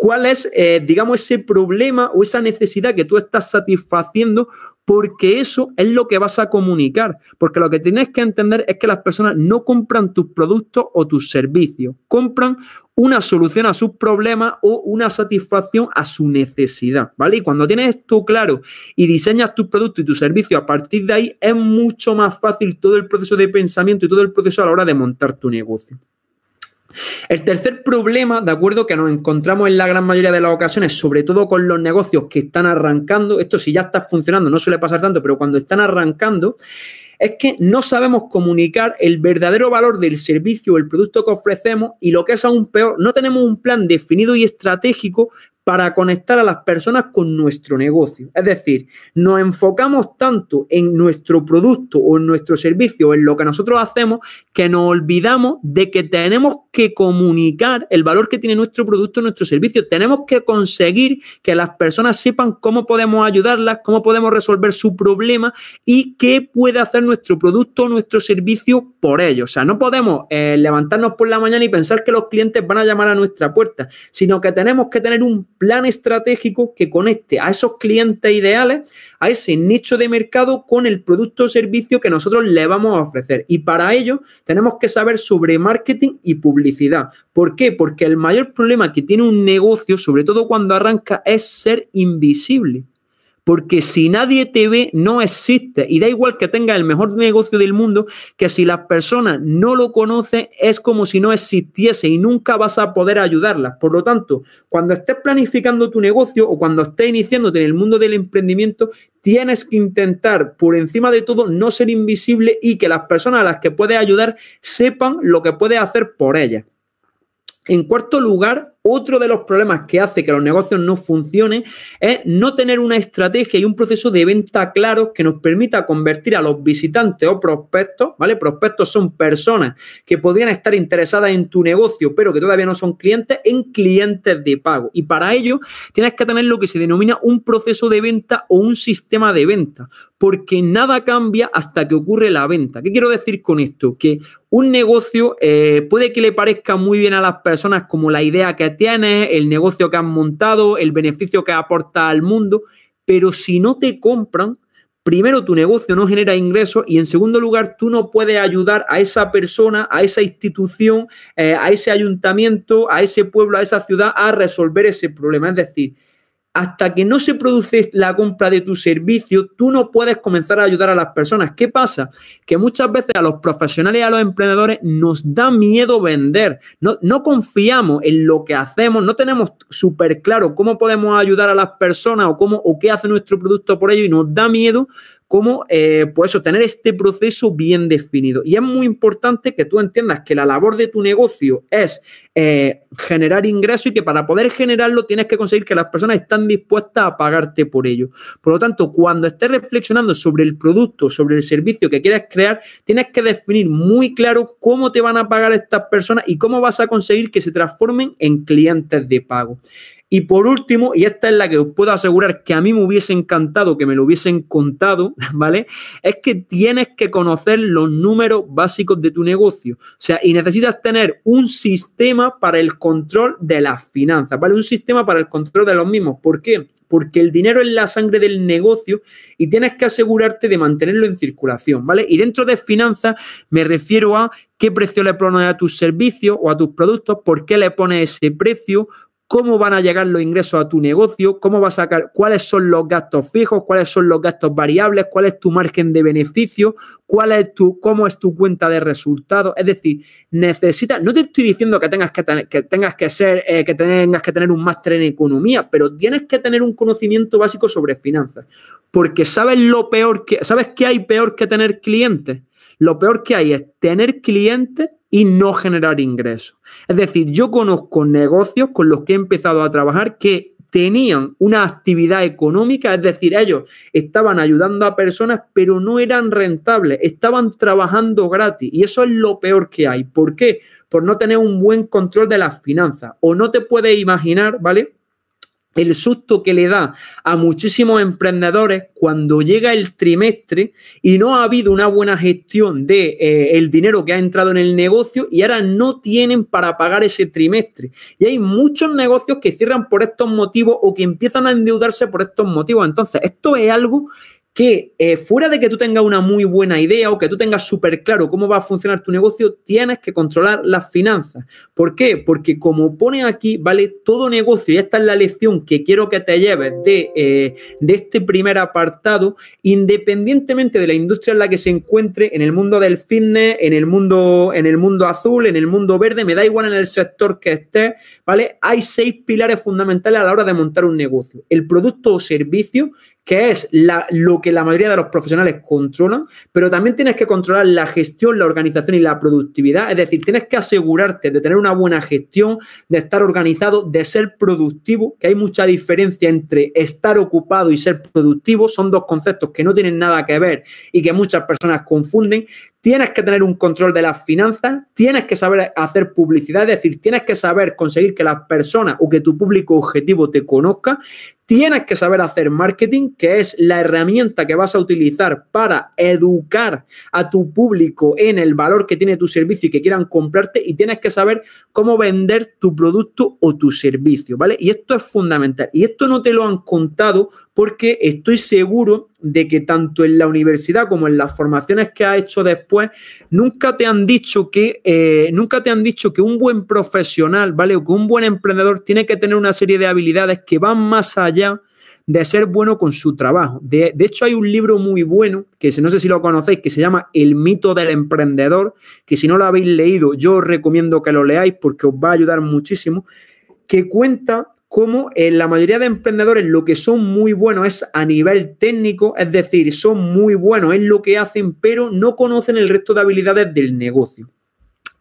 cuál es, eh, digamos, ese problema o esa necesidad que tú estás satisfaciendo porque eso es lo que vas a comunicar. Porque lo que tienes que entender es que las personas no compran tus productos o tus servicios, compran una solución a sus problemas o una satisfacción a su necesidad, ¿vale? Y cuando tienes esto claro y diseñas tus productos y tus servicios a partir de ahí, es mucho más fácil todo el proceso de pensamiento y todo el proceso a la hora de montar tu negocio. El tercer problema, de acuerdo, que nos encontramos en la gran mayoría de las ocasiones, sobre todo con los negocios que están arrancando, esto si ya está funcionando no suele pasar tanto, pero cuando están arrancando, es que no sabemos comunicar el verdadero valor del servicio o el producto que ofrecemos y lo que es aún peor, no tenemos un plan definido y estratégico para conectar a las personas con nuestro negocio. Es decir, nos enfocamos tanto en nuestro producto o en nuestro servicio o en lo que nosotros hacemos que nos olvidamos de que tenemos que comunicar el valor que tiene nuestro producto o nuestro servicio. Tenemos que conseguir que las personas sepan cómo podemos ayudarlas, cómo podemos resolver su problema y qué puede hacer nuestro producto o nuestro servicio por ellos. O sea, no podemos eh, levantarnos por la mañana y pensar que los clientes van a llamar a nuestra puerta, sino que tenemos que tener un plan estratégico que conecte a esos clientes ideales, a ese nicho de mercado con el producto o servicio que nosotros le vamos a ofrecer. Y para ello tenemos que saber sobre marketing y publicidad. ¿Por qué? Porque el mayor problema que tiene un negocio, sobre todo cuando arranca, es ser invisible. Porque si nadie te ve, no existe. Y da igual que tengas el mejor negocio del mundo, que si las personas no lo conocen, es como si no existiese y nunca vas a poder ayudarlas. Por lo tanto, cuando estés planificando tu negocio o cuando estés iniciándote en el mundo del emprendimiento, tienes que intentar, por encima de todo, no ser invisible y que las personas a las que puedes ayudar sepan lo que puedes hacer por ellas. En cuarto lugar, otro de los problemas que hace que los negocios no funcionen es no tener una estrategia y un proceso de venta claros que nos permita convertir a los visitantes o prospectos, ¿vale? Prospectos son personas que podrían estar interesadas en tu negocio, pero que todavía no son clientes, en clientes de pago. Y para ello tienes que tener lo que se denomina un proceso de venta o un sistema de venta, porque nada cambia hasta que ocurre la venta. ¿Qué quiero decir con esto? Que un negocio eh, puede que le parezca muy bien a las personas como la idea que tienes, el negocio que has montado, el beneficio que aporta al mundo, pero si no te compran, primero tu negocio no genera ingresos y en segundo lugar tú no puedes ayudar a esa persona, a esa institución, eh, a ese ayuntamiento, a ese pueblo, a esa ciudad a resolver ese problema. Es decir, hasta que no se produce la compra de tu servicio, tú no puedes comenzar a ayudar a las personas. ¿Qué pasa? Que muchas veces a los profesionales y a los emprendedores nos da miedo vender. No, no confiamos en lo que hacemos, no tenemos súper claro cómo podemos ayudar a las personas o, cómo, o qué hace nuestro producto por ello y nos da miedo cómo, eh, pues tener este proceso bien definido. Y es muy importante que tú entiendas que la labor de tu negocio es eh, generar ingresos y que para poder generarlo tienes que conseguir que las personas están dispuestas a pagarte por ello. Por lo tanto, cuando estés reflexionando sobre el producto, sobre el servicio que quieres crear, tienes que definir muy claro cómo te van a pagar estas personas y cómo vas a conseguir que se transformen en clientes de pago. Y por último, y esta es la que os puedo asegurar que a mí me hubiese encantado que me lo hubiesen contado, ¿vale? Es que tienes que conocer los números básicos de tu negocio. O sea, y necesitas tener un sistema para el control de las finanzas, ¿vale? Un sistema para el control de los mismos. ¿Por qué? Porque el dinero es la sangre del negocio y tienes que asegurarte de mantenerlo en circulación, ¿vale? Y dentro de finanzas me refiero a qué precio le pones a tus servicios o a tus productos, por qué le pones ese precio, cómo van a llegar los ingresos a tu negocio, cómo vas a sacar, cuáles son los gastos fijos, cuáles son los gastos variables, cuál es tu margen de beneficio, cuál es tu, cómo es tu cuenta de resultados. Es decir, necesitas, no te estoy diciendo que tengas que, que tengas que ser, eh, que tengas que tener un máster en economía, pero tienes que tener un conocimiento básico sobre finanzas. Porque sabes lo peor que, ¿sabes qué hay peor que tener clientes? Lo peor que hay es tener clientes y no generar ingresos. Es decir, yo conozco negocios con los que he empezado a trabajar que tenían una actividad económica, es decir, ellos estaban ayudando a personas, pero no eran rentables, estaban trabajando gratis. Y eso es lo peor que hay. ¿Por qué? Por no tener un buen control de las finanzas. O no te puedes imaginar, ¿vale? El susto que le da a muchísimos emprendedores cuando llega el trimestre y no ha habido una buena gestión de eh, el dinero que ha entrado en el negocio y ahora no tienen para pagar ese trimestre. Y hay muchos negocios que cierran por estos motivos o que empiezan a endeudarse por estos motivos. Entonces, esto es algo que eh, fuera de que tú tengas una muy buena idea o que tú tengas súper claro cómo va a funcionar tu negocio, tienes que controlar las finanzas. ¿Por qué? Porque como pone aquí, ¿vale? Todo negocio, y esta es la lección que quiero que te lleves de, eh, de este primer apartado, independientemente de la industria en la que se encuentre, en el mundo del fitness, en el mundo, en el mundo azul, en el mundo verde, me da igual en el sector que estés, ¿vale? Hay seis pilares fundamentales a la hora de montar un negocio. El producto o servicio que es lo que la mayoría de los profesionales controlan, pero también tienes que controlar la gestión, la organización y la productividad. Es decir, tienes que asegurarte de tener una buena gestión, de estar organizado, de ser productivo, que hay mucha diferencia entre estar ocupado y ser productivo. Son dos conceptos que no tienen nada que ver y que muchas personas confunden. Tienes que tener un control de las finanzas, tienes que saber hacer publicidad, es decir, tienes que saber conseguir que las personas o que tu público objetivo te conozca, Tienes que saber hacer marketing, que es la herramienta que vas a utilizar para educar a tu público en el valor que tiene tu servicio y que quieran comprarte. Y tienes que saber cómo vender tu producto o tu servicio, ¿vale? Y esto es fundamental. Y esto no te lo han contado porque estoy seguro de que tanto en la universidad como en las formaciones que has hecho después, nunca te han dicho que, eh, nunca te han dicho que un buen profesional, ¿vale? O que un buen emprendedor tiene que tener una serie de habilidades que van más allá de ser bueno con su trabajo. De, de, hecho, hay un libro muy bueno, que no sé si lo conocéis, que se llama El mito del emprendedor, que si no lo habéis leído, yo os recomiendo que lo leáis porque os va a ayudar muchísimo, que cuenta como en la mayoría de emprendedores lo que son muy buenos es a nivel técnico, es decir, son muy buenos en lo que hacen, pero no conocen el resto de habilidades del negocio.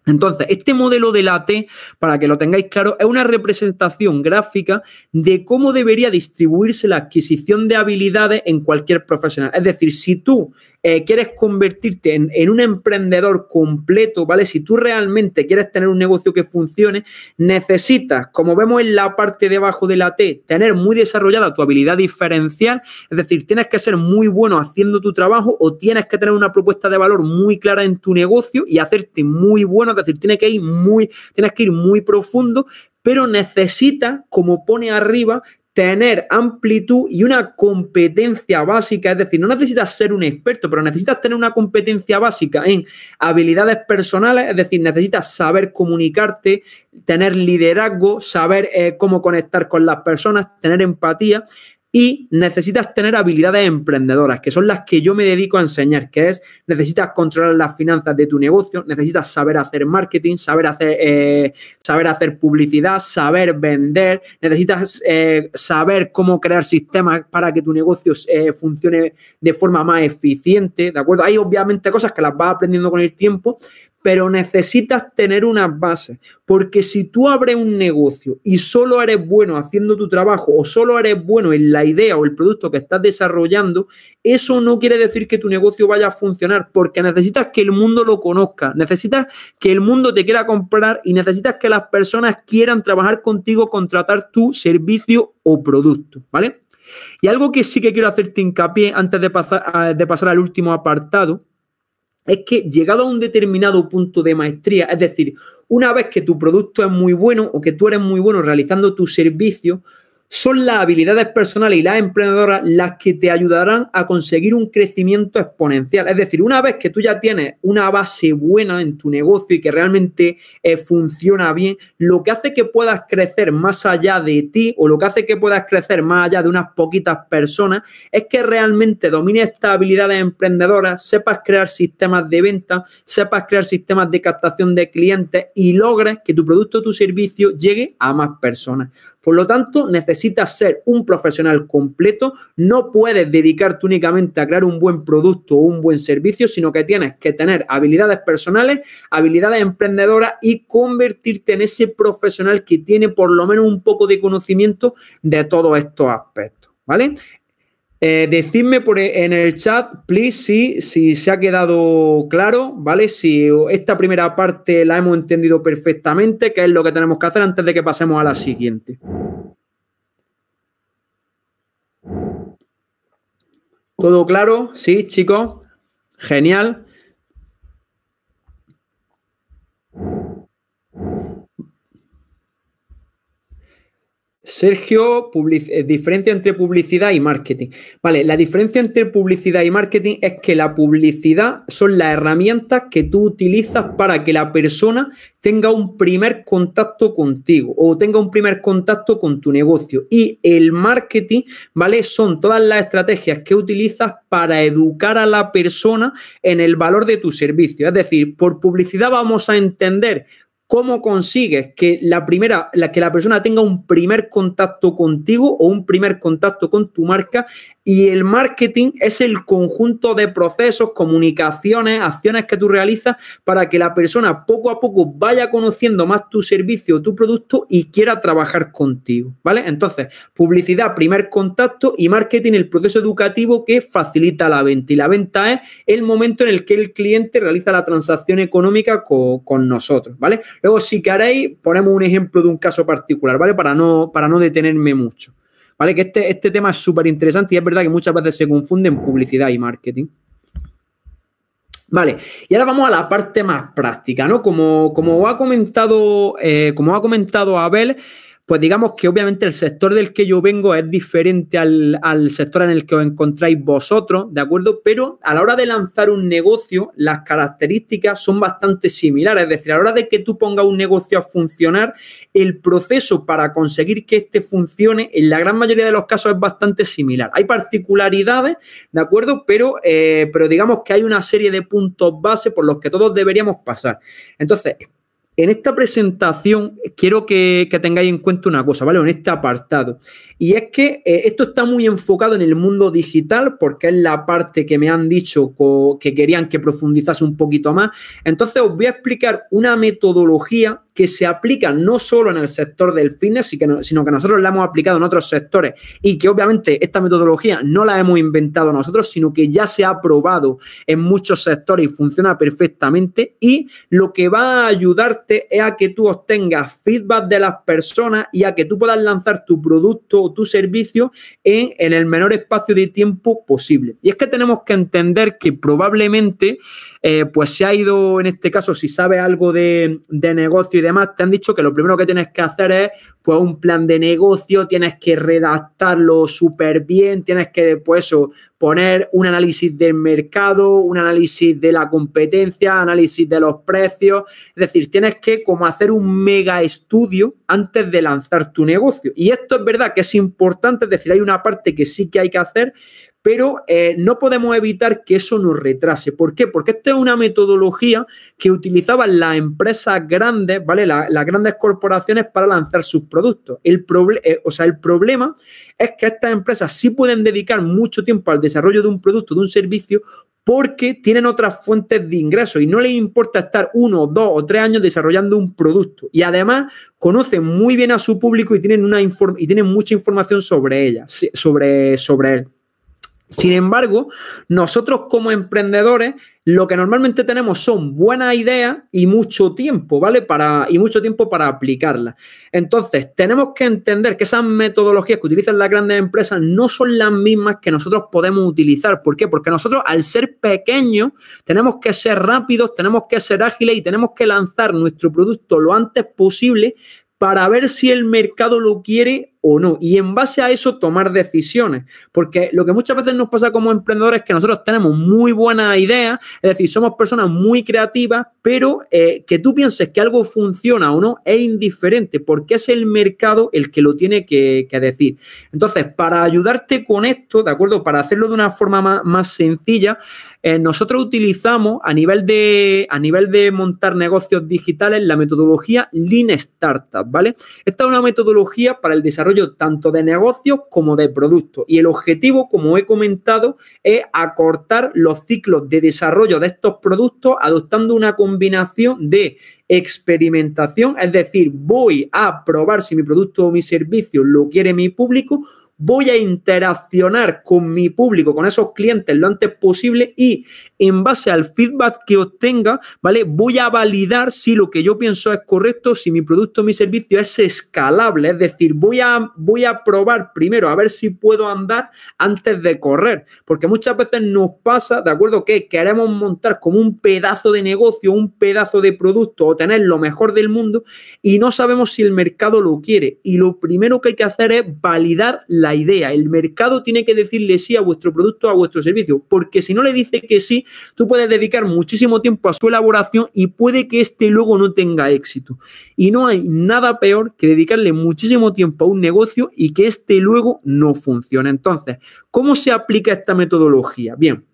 Entonces, este modelo de la T, para que lo tengáis claro, es una representación gráfica de cómo debería distribuirse la adquisición de habilidades en cualquier profesional. Es decir, si tú eh, quieres convertirte en, un emprendedor completo, ¿vale? Si tú realmente quieres tener un negocio que funcione, necesitas, como vemos en la parte de abajo de la T, tener muy desarrollada tu habilidad diferencial, es decir, tienes que ser muy bueno haciendo tu trabajo o tienes que tener una propuesta de valor muy clara en tu negocio y hacerte muy bueno, es decir, tienes que ir muy, tienes que ir muy profundo, pero necesitas, como pone arriba, tener amplitud y una competencia básica, es decir, no necesitas ser un experto, pero necesitas tener una competencia básica en habilidades personales, es decir, necesitas saber comunicarte, tener liderazgo, saber eh, cómo conectar con las personas, tener empatía y necesitas tener habilidades emprendedoras, que son las que yo me dedico a enseñar, que es necesitas controlar las finanzas de tu negocio, necesitas saber hacer marketing, saber hacer, eh, saber hacer publicidad, saber vender, necesitas eh, saber cómo crear sistemas para que tu negocio eh, funcione de forma más eficiente, ¿de acuerdo? Hay obviamente cosas que las vas aprendiendo con el tiempo, pero necesitas tener unas bases, porque si tú abres un negocio y solo eres bueno haciendo tu trabajo o solo eres bueno en la idea o el producto que estás desarrollando, eso no quiere decir que tu negocio vaya a funcionar, porque necesitas que el mundo lo conozca, necesitas que el mundo te quiera comprar y necesitas que las personas quieran trabajar contigo, contratar tu servicio o producto, ¿vale? Y algo que sí que quiero hacerte hincapié antes de pasar, de pasar al último apartado, es que llegado a un determinado punto de maestría, es decir, una vez que tu producto es muy bueno o que tú eres muy bueno realizando tu servicio, son las habilidades personales y las emprendedoras las que te ayudarán a conseguir un crecimiento exponencial. Es decir, una vez que tú ya tienes una base buena en tu negocio y que realmente eh, funciona bien, lo que hace que puedas crecer más allá de ti o lo que hace que puedas crecer más allá de unas poquitas personas es que realmente domines estas habilidades emprendedoras, sepas crear sistemas de venta, sepas crear sistemas de captación de clientes y logres que tu producto o tu servicio llegue a más personas. Por lo tanto, necesitas ser un profesional completo, no puedes dedicarte únicamente a crear un buen producto o un buen servicio, sino que tienes que tener habilidades personales, habilidades emprendedoras y convertirte en ese profesional que tiene por lo menos un poco de conocimiento de todos estos aspectos, ¿vale? Eh, decidme por, e, en el chat, please, si, si se ha quedado claro, ¿vale? Si esta primera parte la hemos entendido perfectamente, qué es lo que tenemos que hacer antes de que pasemos a la siguiente. ¿Todo claro? Sí, chicos. Genial. Sergio, eh, diferencia entre publicidad y marketing. Vale, la diferencia entre publicidad y marketing es que la publicidad son las herramientas que tú utilizas para que la persona tenga un primer contacto contigo o tenga un primer contacto con tu negocio. Y el marketing, ¿vale? Son todas las estrategias que utilizas para educar a la persona en el valor de tu servicio. Es decir, por publicidad vamos a entender ¿Cómo consigues que la primera, la, que la persona tenga un primer contacto contigo o un primer contacto con tu marca y el marketing es el conjunto de procesos, comunicaciones, acciones que tú realizas para que la persona poco a poco vaya conociendo más tu servicio o tu producto y quiera trabajar contigo, ¿vale? Entonces, publicidad, primer contacto y marketing, el proceso educativo que facilita la venta. Y la venta es el momento en el que el cliente realiza la transacción económica con, con nosotros, ¿vale? Luego, si queréis, ponemos un ejemplo de un caso particular, ¿vale? Para no, para no detenerme mucho. ¿Vale? Que este, este tema es súper interesante y es verdad que muchas veces se confunden publicidad y marketing. Vale, y ahora vamos a la parte más práctica, ¿no? Como, como ha comentado, eh, como ha comentado Abel, pues digamos que obviamente el sector del que yo vengo es diferente al, sector en el que os encontráis vosotros, ¿de acuerdo? Pero a la hora de lanzar un negocio, las características son bastante similares. Es decir, a la hora de que tú pongas un negocio a funcionar, el proceso para conseguir que este funcione, en la gran mayoría de los casos es bastante similar. Hay particularidades, ¿de acuerdo? Pero, eh, pero digamos que hay una serie de puntos base por los que todos deberíamos pasar. Entonces, en esta presentación quiero que, tengáis en cuenta una cosa, ¿vale? En este apartado. Y es que eh, esto está muy enfocado en el mundo digital porque es la parte que me han dicho que querían que profundizase un poquito más. Entonces os voy a explicar una metodología que se aplica no solo en el sector del fitness, sino que nosotros la hemos aplicado en otros sectores y que obviamente esta metodología no la hemos inventado nosotros, sino que ya se ha probado en muchos sectores y funciona perfectamente y lo que va a ayudarte es a que tú obtengas feedback de las personas y a que tú puedas lanzar tu producto tu servicio en el menor espacio de tiempo posible. Y es que tenemos que entender que probablemente eh, pues se ha ido, en este caso, si sabes algo de, negocio y demás, te han dicho que lo primero que tienes que hacer es pues un plan de negocio, tienes que redactarlo súper bien, tienes que, pues poner un análisis del mercado, un análisis de la competencia, análisis de los precios, es decir, tienes que como hacer un mega estudio antes de lanzar tu negocio. Y esto es verdad que es importante, es decir, hay una parte que sí que hay que hacer, pero eh, no podemos evitar que eso nos retrase. ¿Por qué? Porque esta es una metodología que utilizaban las empresas grandes, ¿vale? las grandes corporaciones para lanzar sus productos. El eh, o sea, el problema es que estas empresas sí pueden dedicar mucho tiempo al desarrollo de un producto, de un servicio, porque tienen otras fuentes de ingresos y no les importa estar uno, dos o tres años desarrollando un producto. Y además conocen muy bien a su público y tienen, una y tienen mucha información sobre ella, sobre, sobre él. Sin embargo, nosotros como emprendedores lo que normalmente tenemos son buenas ideas y mucho tiempo, ¿vale? Para, y mucho tiempo para aplicarlas. Entonces, tenemos que entender que esas metodologías que utilizan las grandes empresas no son las mismas que nosotros podemos utilizar. ¿Por qué? Porque nosotros, al ser pequeños, tenemos que ser rápidos, tenemos que ser ágiles y tenemos que lanzar nuestro producto lo antes posible para ver si el mercado lo quiere o no. Y en base a eso tomar decisiones. Porque lo que muchas veces nos pasa como emprendedores es que nosotros tenemos muy buenas ideas, es decir, somos personas muy creativas, pero eh, que tú pienses que algo funciona o no es indiferente porque es el mercado el que lo tiene que, decir. Entonces, para ayudarte con esto, ¿de acuerdo? Para hacerlo de una forma más, sencilla, eh, nosotros utilizamos a nivel, de, a nivel de montar negocios digitales la metodología Lean Startup, ¿vale? Esta es una metodología para el desarrollo tanto de negocios como de productos y el objetivo, como he comentado, es acortar los ciclos de desarrollo de estos productos adoptando una combinación de experimentación, es decir, voy a probar si mi producto o mi servicio lo quiere mi público, voy a interaccionar con mi público, con esos clientes lo antes posible y en base al feedback que obtenga, ¿vale? Voy a validar si lo que yo pienso es correcto, si mi producto o mi servicio es escalable, es decir, voy a, voy a probar primero a ver si puedo andar antes de correr, porque muchas veces nos pasa, ¿de acuerdo? Que queremos montar como un pedazo de negocio, un pedazo de producto o tener lo mejor del mundo y no sabemos si el mercado lo quiere y lo primero que hay que hacer es validar la idea. El mercado tiene que decirle sí a vuestro producto, a vuestro servicio, porque si no le dice que sí, tú puedes dedicar muchísimo tiempo a su elaboración y puede que este luego no tenga éxito. Y no hay nada peor que dedicarle muchísimo tiempo a un negocio y que este luego no funcione. Entonces, ¿cómo se aplica esta metodología? Bien,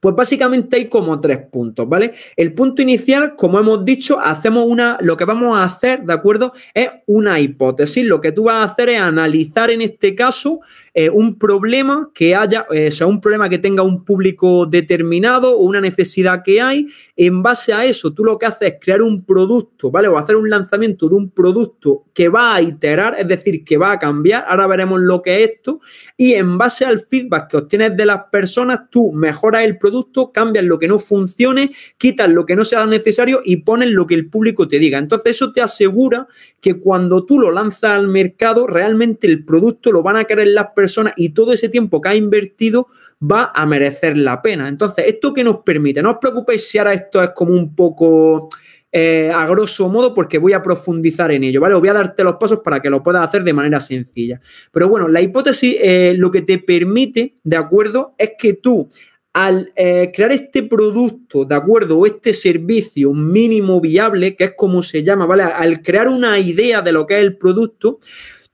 pues básicamente hay como tres puntos, ¿vale? El punto inicial, como hemos dicho, hacemos una, lo que vamos a hacer, ¿de acuerdo? Es una hipótesis. Lo que tú vas a hacer es analizar en este caso eh, un problema que haya, eh, o sea, un problema que tenga un público determinado o una necesidad que hay. En base a eso, tú lo que haces es crear un producto, ¿vale? O hacer un lanzamiento de un producto que va a iterar, es decir, que va a cambiar. Ahora veremos lo que es esto. Y en base al feedback que obtienes de las personas, tú mejoras el producto, cambias lo que no funcione, quitas lo que no sea necesario y pones lo que el público te diga. Entonces, eso te asegura que cuando tú lo lanzas al mercado, realmente el producto lo van a querer las personas y todo ese tiempo que ha invertido va a merecer la pena. Entonces, ¿esto que nos permite? No os preocupéis si ahora esto es como un poco eh, a grosso modo porque voy a profundizar en ello, ¿vale? Os voy a darte los pasos para que lo puedas hacer de manera sencilla. Pero bueno, la hipótesis eh, lo que te permite, ¿de acuerdo? Es que tú al eh, crear este producto, ¿de acuerdo? O este servicio mínimo viable, que es como se llama, ¿vale? Al crear una idea de lo que es el producto,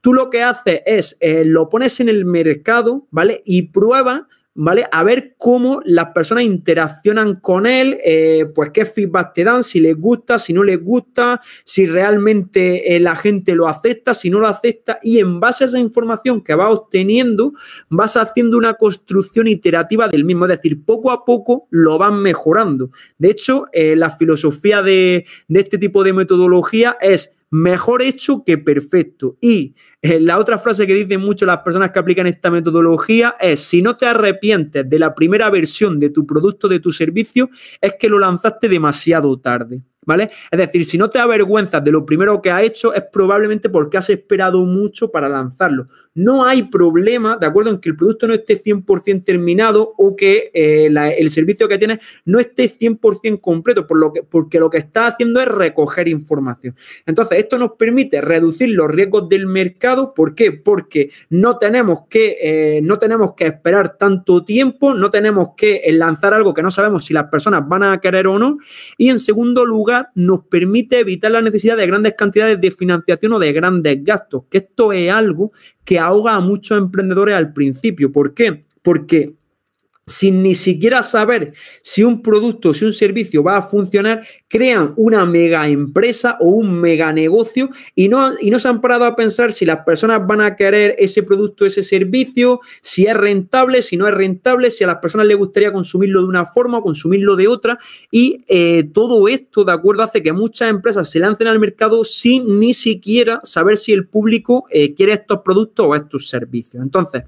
Tú lo que haces es, eh, lo pones en el mercado, ¿vale? Y prueba, ¿vale? A ver cómo las personas interaccionan con él, eh, pues qué feedback te dan, si les gusta, si no les gusta, si realmente eh, la gente lo acepta, si no lo acepta. Y en base a esa información que vas obteniendo, vas haciendo una construcción iterativa del mismo. Es decir, poco a poco lo van mejorando. De hecho, la filosofía de este tipo de metodología es mejor hecho que perfecto. Y eh, la otra frase que dicen mucho las personas que aplican esta metodología es, si no te arrepientes de la primera versión de tu producto, de tu servicio, es que lo lanzaste demasiado tarde. ¿Vale? Es decir, si no te avergüenzas de lo primero que has hecho, es probablemente porque has esperado mucho para lanzarlo. No hay problema, ¿de acuerdo? En que el producto no esté 100% terminado o que eh, el servicio que tienes no esté 100% completo, por lo que, porque lo que estás haciendo es recoger información. Entonces, esto nos permite reducir los riesgos del mercado. ¿Por qué? Porque no tenemos que, eh, no tenemos que esperar tanto tiempo, no tenemos que lanzar algo que no sabemos si las personas van a querer o no. Y en segundo lugar, nos permite evitar la necesidad de grandes cantidades de financiación o de grandes gastos, que esto es algo que ahoga a muchos emprendedores al principio. ¿Por qué? Porque sin ni siquiera saber si un producto o si un servicio va a funcionar, crean una mega empresa o un mega negocio y no, y no se han parado a pensar si las personas van a querer ese producto, ese servicio, si es rentable, si no es rentable, si a las personas les gustaría consumirlo de una forma o consumirlo de otra. Y eh, todo esto, de acuerdo, hace que muchas empresas se lancen al mercado sin ni siquiera saber si el público eh, quiere estos productos o estos servicios. Entonces,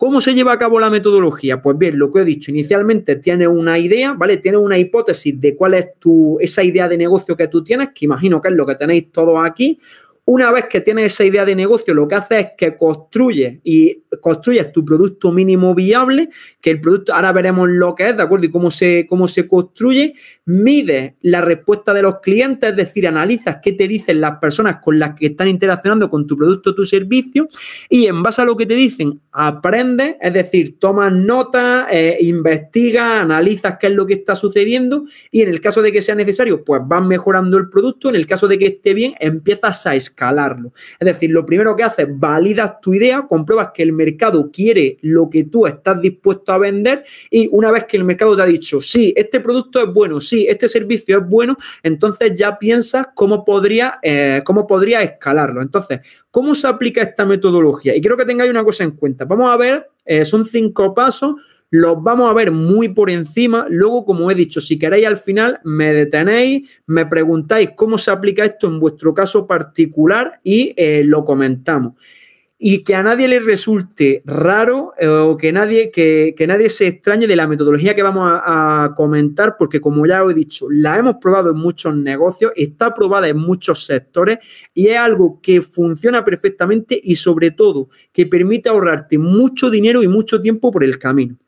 ¿Cómo se lleva a cabo la metodología? Pues bien, lo que he dicho, inicialmente tienes una idea, ¿vale? Tienes una hipótesis de cuál es tu, esa idea de negocio que tú tienes, que imagino que es lo que tenéis todos aquí. Una vez que tienes esa idea de negocio, lo que haces es que construyes y construyes tu producto mínimo viable, que el producto, ahora veremos lo que es, ¿de acuerdo? Y cómo se, cómo se construye, mides la respuesta de los clientes, es decir, analizas qué te dicen las personas con las que están interaccionando con tu producto o tu servicio, y en base a lo que te dicen, aprendes, es decir, tomas notas, eh, investigas, analizas qué es lo que está sucediendo, y en el caso de que sea necesario, pues vas mejorando el producto, en el caso de que esté bien, empiezas a escalar escalarlo. Es decir, lo primero que haces, validas tu idea, compruebas que el mercado quiere lo que tú estás dispuesto a vender y una vez que el mercado te ha dicho, sí, este producto es bueno, sí, este servicio es bueno, entonces ya piensas cómo podría, eh, cómo podría escalarlo. Entonces, ¿cómo se aplica esta metodología? Y quiero que tengáis una cosa en cuenta. Vamos a ver, eh, son cinco pasos los vamos a ver muy por encima. Luego, como he dicho, si queréis al final, me detenéis, me preguntáis cómo se aplica esto en vuestro caso particular y eh, lo comentamos. Y que a nadie le resulte raro eh, o que nadie, que, nadie se extrañe de la metodología que vamos a, a, comentar, porque como ya os he dicho, la hemos probado en muchos negocios, está probada en muchos sectores y es algo que funciona perfectamente y sobre todo que permite ahorrarte mucho dinero y mucho tiempo por el camino.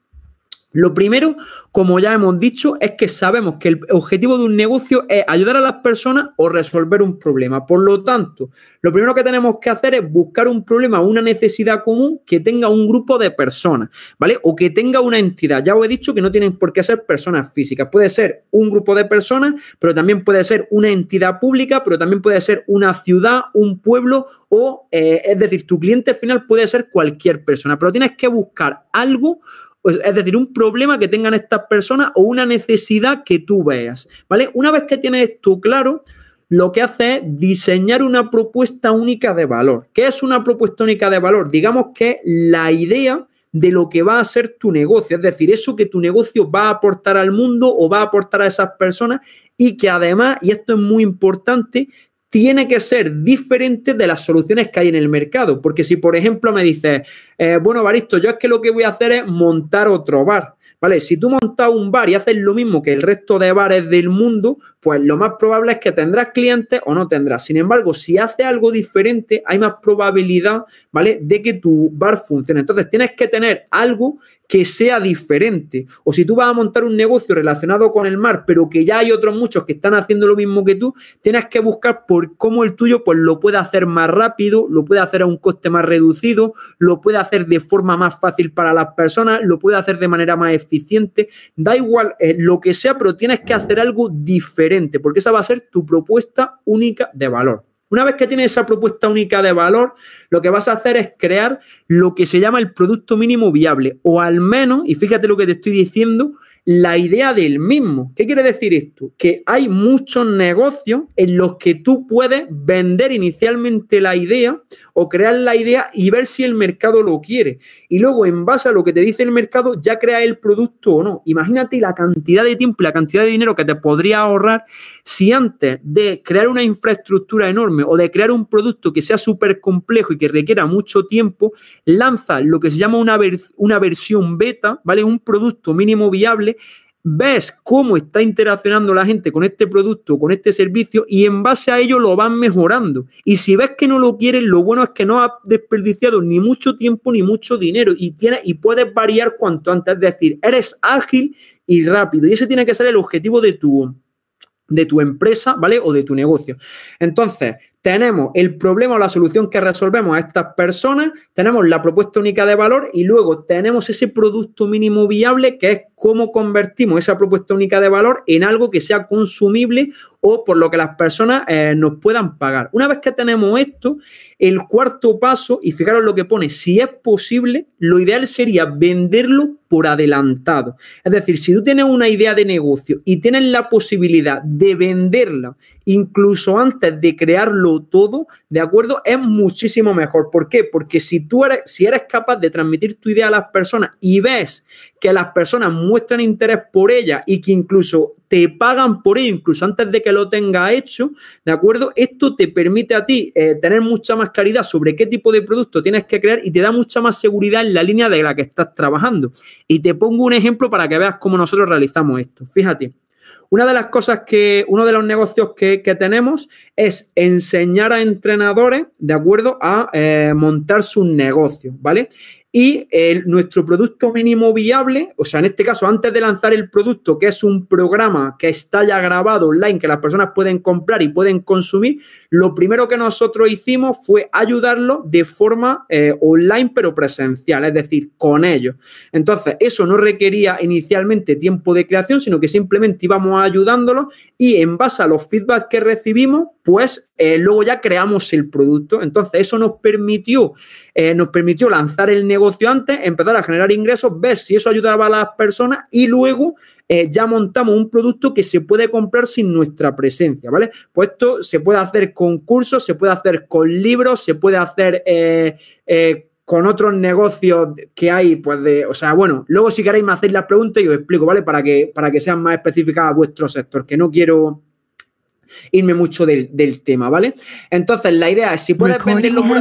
Lo primero, como ya hemos dicho, es que sabemos que el objetivo de un negocio es ayudar a las personas o resolver un problema. Por lo tanto, lo primero que tenemos que hacer es buscar un problema, una necesidad común que tenga un grupo de personas, ¿vale? O que tenga una entidad. Ya os he dicho que no tienen por qué ser personas físicas. Puede ser un grupo de personas, pero también puede ser una entidad pública, pero también puede ser una ciudad, un pueblo o, eh, es decir, tu cliente final puede ser cualquier persona, pero tienes que buscar algo pues, es decir, un problema que tengan estas personas o una necesidad que tú veas, ¿vale? Una vez que tienes esto claro, lo que hace es diseñar una propuesta única de valor. ¿Qué es una propuesta única de valor? Digamos que la idea de lo que va a ser tu negocio, es decir, eso que tu negocio va a aportar al mundo o va a aportar a esas personas y que además, y esto es muy importante, tiene que ser diferente de las soluciones que hay en el mercado. Porque si, por ejemplo, me dices, eh, bueno, Baristo, yo es que lo que voy a hacer es montar otro bar. ¿Vale? Si tú montas un bar y haces lo mismo que el resto de bares del mundo, pues lo más probable es que tendrás clientes o no tendrás. Sin embargo, si haces algo diferente, hay más probabilidad, ¿vale? De que tu bar funcione. Entonces, tienes que tener algo que sea diferente. O si tú vas a montar un negocio relacionado con el mar, pero que ya hay otros muchos que están haciendo lo mismo que tú, tienes que buscar por cómo el tuyo pues lo puede hacer más rápido, lo puede hacer a un coste más reducido, lo puede hacer de forma más fácil para las personas, lo puede hacer de manera más eficiente. Da igual eh, lo que sea, pero tienes que hacer algo diferente, porque esa va a ser tu propuesta única de valor. Una vez que tienes esa propuesta única de valor, lo que vas a hacer es crear lo que se llama el producto mínimo viable, o al menos, y fíjate lo que te estoy diciendo, la idea del mismo. ¿Qué quiere decir esto? Que hay muchos negocios en los que tú puedes vender inicialmente la idea o crear la idea y ver si el mercado lo quiere. Y luego, en base a lo que te dice el mercado, ya crea el producto o no. Imagínate la cantidad de tiempo y la cantidad de dinero que te podría ahorrar si antes de crear una infraestructura enorme o de crear un producto que sea súper complejo y que requiera mucho tiempo, lanzas lo que se llama una, una versión beta, ¿vale? Un producto mínimo viable ves cómo está interaccionando la gente con este producto, con este servicio y en base a ello lo van mejorando. Y si ves que no lo quieres, lo bueno es que no has desperdiciado ni mucho tiempo ni mucho dinero y, tienes, y puedes variar cuanto antes. Es decir, eres ágil y rápido. Y ese tiene que ser el objetivo de tu, de tu empresa, ¿vale? O de tu negocio. Entonces, tenemos el problema o la solución que resolvemos a estas personas, tenemos la propuesta única de valor y luego tenemos ese producto mínimo viable que es cómo convertimos esa propuesta única de valor en algo que sea consumible o por lo que las personas eh, nos puedan pagar. Una vez que tenemos esto, el cuarto paso, y fijaros lo que pone, si es posible, lo ideal sería venderlo por adelantado. Es decir, si tú tienes una idea de negocio y tienes la posibilidad de venderla incluso antes de crearlo todo, ¿de acuerdo? Es muchísimo mejor. ¿Por qué? Porque si tú eres, si eres capaz de transmitir tu idea a las personas y ves que las personas muestran interés por ella y que incluso te pagan por ello, incluso antes de que lo tenga hecho, ¿de acuerdo? Esto te permite a ti eh, tener mucha más claridad sobre qué tipo de producto tienes que crear y te da mucha más seguridad en la línea de la que estás trabajando. Y te pongo un ejemplo para que veas cómo nosotros realizamos esto. Fíjate. Una de las cosas que, uno de los negocios que, tenemos es enseñar a entrenadores, ¿de acuerdo?, a eh, montar sus negocios, ¿vale? y nuestro producto mínimo viable, o sea, en este caso, antes de lanzar el producto, que es un programa que está ya grabado online, que las personas pueden comprar y pueden consumir, lo primero que nosotros hicimos fue ayudarlo de forma eh, online, pero presencial, es decir, con ellos. Entonces, eso no requería inicialmente tiempo de creación, sino que simplemente íbamos ayudándolo y en base a los feedbacks que recibimos, pues eh, luego ya creamos el producto. Entonces, eso nos permitió, eh, nos permitió lanzar el negocio antes, empezar a generar ingresos, ver si eso ayudaba a las personas y luego eh, ya montamos un producto que se puede comprar sin nuestra presencia, ¿vale? Pues esto se puede hacer con cursos, se puede hacer con libros, se puede hacer eh, eh, con otros negocios que hay, pues de, o sea, bueno, luego si queréis me hacéis las preguntas y os explico, ¿vale? Para que, para que sean más específicas a vuestro sector, que no quiero irme mucho del, del tema, ¿vale? Entonces, la idea es si puedes venderlo por...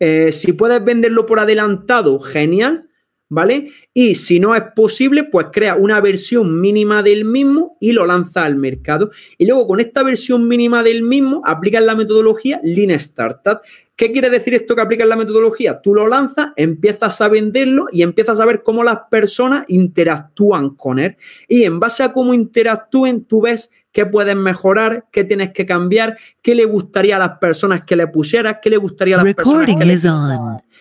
Eh, si puedes venderlo por adelantado, genial, ¿vale? Y si no es posible, pues crea una versión mínima del mismo y lo lanza al mercado. Y luego con esta versión mínima del mismo, aplicas la metodología Lean Startup. ¿Qué quiere decir esto que aplicas la metodología? Tú lo lanzas, empiezas a venderlo y empiezas a ver cómo las personas interactúan con él. Y en base a cómo interactúen, tú ves qué puedes mejorar, qué tienes que cambiar, qué le gustaría a las personas que le pusieras, qué le gustaría a las personas que le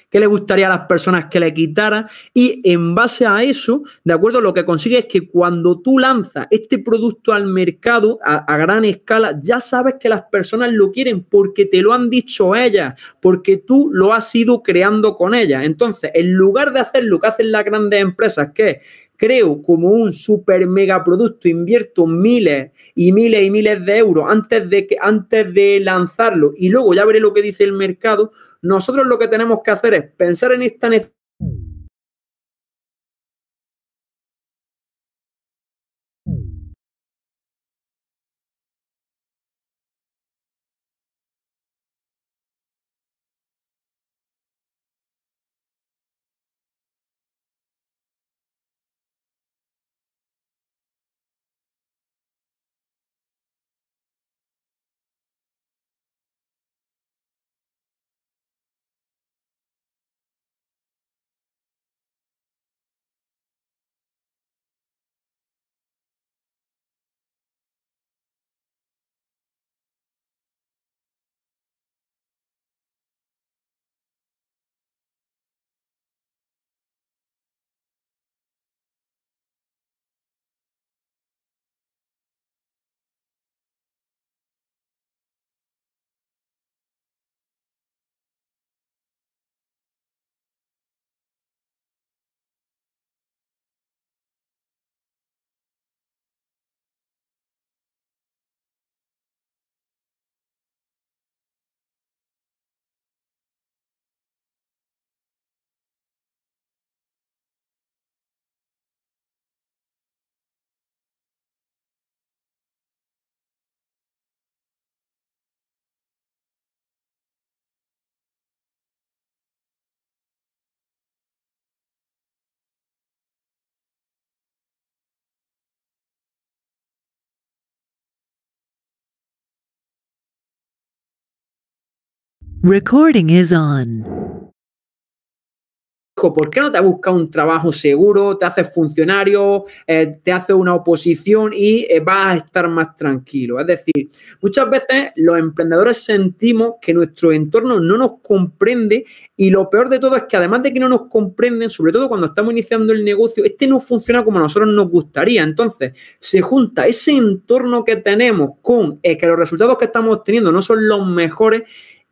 qué le gustaría a las personas que le quitara y en base a eso, de acuerdo, lo que consigues es que cuando tú lanzas este producto al mercado a, a gran escala, ya sabes que las personas lo quieren porque te lo han dicho ellas, porque tú lo has ido creando con ellas. Entonces, en lugar de hacer lo que hacen las grandes empresas, que es creo como un super mega producto, invierto miles y miles y miles de euros antes de, que, antes de lanzarlo. Y luego ya veré lo que dice el mercado, nosotros lo que tenemos que hacer es pensar en esta necesidad Recording is on. ¿Por qué no te buscas un trabajo seguro, te haces funcionario, eh, te haces una oposición y eh, vas a estar más tranquilo? Es decir, muchas veces los emprendedores sentimos que nuestro entorno no nos comprende y lo peor de todo es que además de que no nos comprenden, sobre todo cuando estamos iniciando el negocio, este no funciona como a nosotros nos gustaría. Entonces, se junta ese entorno que tenemos con eh, que los resultados que estamos obteniendo no son los mejores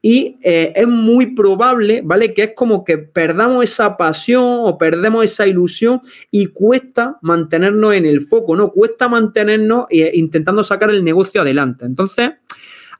y eh, es muy probable, ¿vale? Que es como que perdamos esa pasión o perdemos esa ilusión y cuesta mantenernos en el foco, ¿no? Cuesta mantenernos eh, intentando sacar el negocio adelante. Entonces,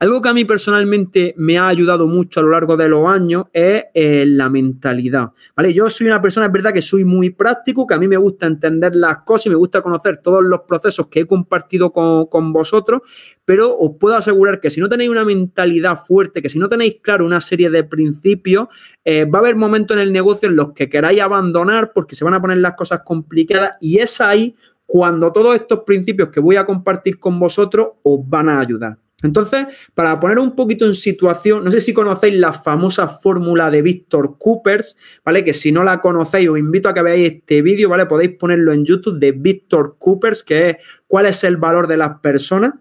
algo que a mí personalmente me ha ayudado mucho a lo largo de los años es eh, la mentalidad. ¿vale? Yo soy una persona, es verdad que soy muy práctico, que a mí me gusta entender las cosas y me gusta conocer todos los procesos que he compartido con, vosotros, pero os puedo asegurar que si no tenéis una mentalidad fuerte, que si no tenéis claro una serie de principios, eh, va a haber momentos en el negocio en los que queráis abandonar porque se van a poner las cosas complicadas y es ahí cuando todos estos principios que voy a compartir con vosotros os van a ayudar. Entonces, para poner un poquito en situación, no sé si conocéis la famosa fórmula de Víctor Coopers, ¿vale? Que si no la conocéis, os invito a que veáis este vídeo, ¿vale? Podéis ponerlo en YouTube de Víctor Coopers, que es cuál es el valor de las personas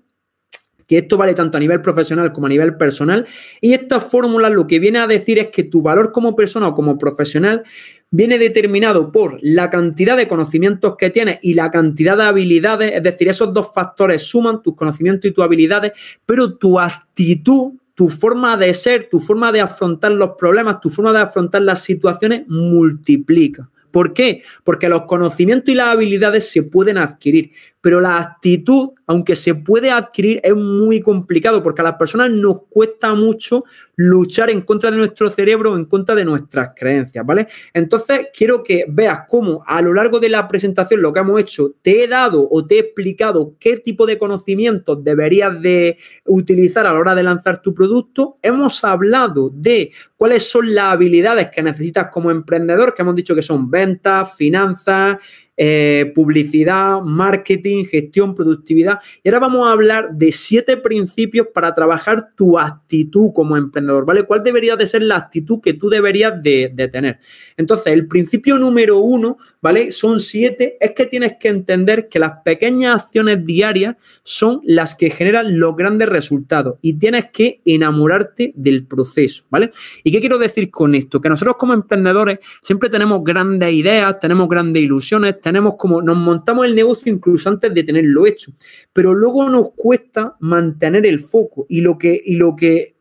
que esto vale tanto a nivel profesional como a nivel personal. Y esta fórmula lo que viene a decir es que tu valor como persona o como profesional viene determinado por la cantidad de conocimientos que tienes y la cantidad de habilidades, es decir, esos dos factores suman tus conocimientos y tus habilidades, pero tu actitud, tu forma de ser, tu forma de afrontar los problemas, tu forma de afrontar las situaciones multiplica. ¿Por qué? Porque los conocimientos y las habilidades se pueden adquirir, pero la actitud, aunque se puede adquirir, es muy complicado porque a las personas nos cuesta mucho luchar en contra de nuestro cerebro en contra de nuestras creencias, ¿vale? Entonces, quiero que veas cómo a lo largo de la presentación lo que hemos hecho, te he dado o te he explicado qué tipo de conocimientos deberías de utilizar a la hora de lanzar tu producto. Hemos hablado de cuáles son las habilidades que necesitas como emprendedor, que hemos dicho que son ventas, finanzas, eh, publicidad, marketing, gestión, productividad. Y ahora vamos a hablar de siete principios para trabajar tu actitud como emprendedor, ¿vale? ¿Cuál debería de ser la actitud que tú deberías de, de tener? Entonces, el principio número uno, ¿vale? Son siete, es que tienes que entender que las pequeñas acciones diarias son las que generan los grandes resultados y tienes que enamorarte del proceso, ¿vale? ¿Y qué quiero decir con esto? Que nosotros como emprendedores siempre tenemos grandes ideas, tenemos grandes ilusiones, tenemos como, nos montamos el negocio incluso antes de tenerlo hecho, pero luego nos cuesta mantener el foco y lo que, y lo que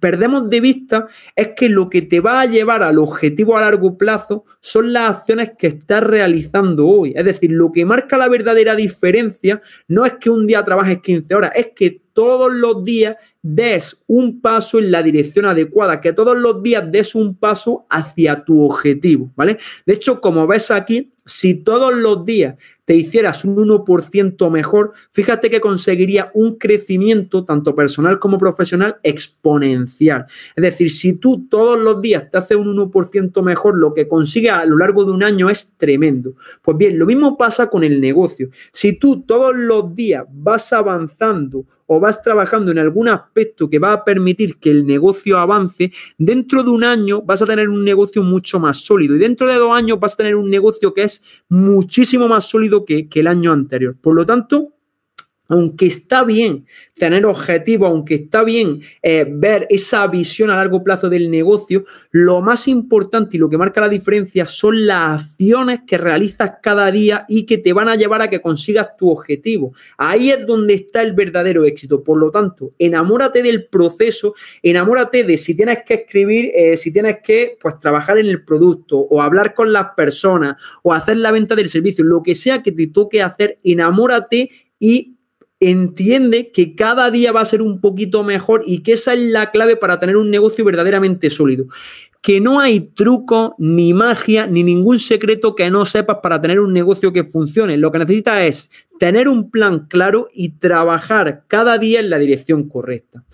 perdemos de vista es que lo que te va a llevar al objetivo a largo plazo son las acciones que estás realizando hoy. Es decir, lo que marca la verdadera diferencia no es que un día trabajes 15 horas, es que todos los días des un paso en la dirección adecuada, que todos los días des un paso hacia tu objetivo, ¿vale? De hecho, como ves aquí, si todos los días te hicieras un 1% mejor, fíjate que conseguiría un crecimiento tanto personal como profesional exponencial. Es decir, si tú todos los días te haces un 1% mejor, lo que consigues a lo largo de un año es tremendo. Pues bien, lo mismo pasa con el negocio. Si tú todos los días vas avanzando o vas trabajando en algún aspecto que va a permitir que el negocio avance, dentro de un año vas a tener un negocio mucho más sólido y dentro de dos años vas a tener un negocio que es muchísimo más sólido que, el año anterior. Por lo tanto, aunque está bien tener objetivos, aunque está bien eh, ver esa visión a largo plazo del negocio, lo más importante y lo que marca la diferencia son las acciones que realizas cada día y que te van a llevar a que consigas tu objetivo. Ahí es donde está el verdadero éxito. Por lo tanto, enamórate del proceso, enamórate de si tienes que escribir, eh, si tienes que pues, trabajar en el producto o hablar con las personas o hacer la venta del servicio, lo que sea que te toque hacer, enamórate y entiende que cada día va a ser un poquito mejor y que esa es la clave para tener un negocio verdaderamente sólido. Que no hay truco, ni magia, ni ningún secreto que no sepas para tener un negocio que funcione. Lo que necesitas es tener un plan claro y trabajar cada día en la dirección correcta.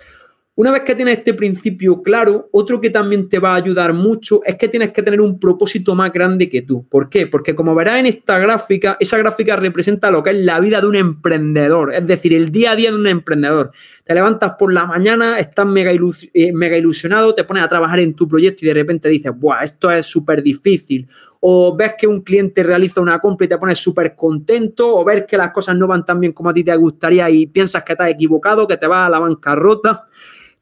Una vez que tienes este principio claro, otro que también te va a ayudar mucho es que tienes que tener un propósito más grande que tú. ¿Por qué? Porque como verás en esta gráfica, esa gráfica representa lo que es la vida de un emprendedor, es decir, el día a día de un emprendedor. Te levantas por la mañana, estás mega, eh, mega ilusionado, te pones a trabajar en tu proyecto y de repente dices, ¡buah, esto es súper difícil! o ves que un cliente realiza una compra y te pones súper contento, o ves que las cosas no van tan bien como a ti te gustaría y piensas que estás equivocado, que te vas a la bancarrota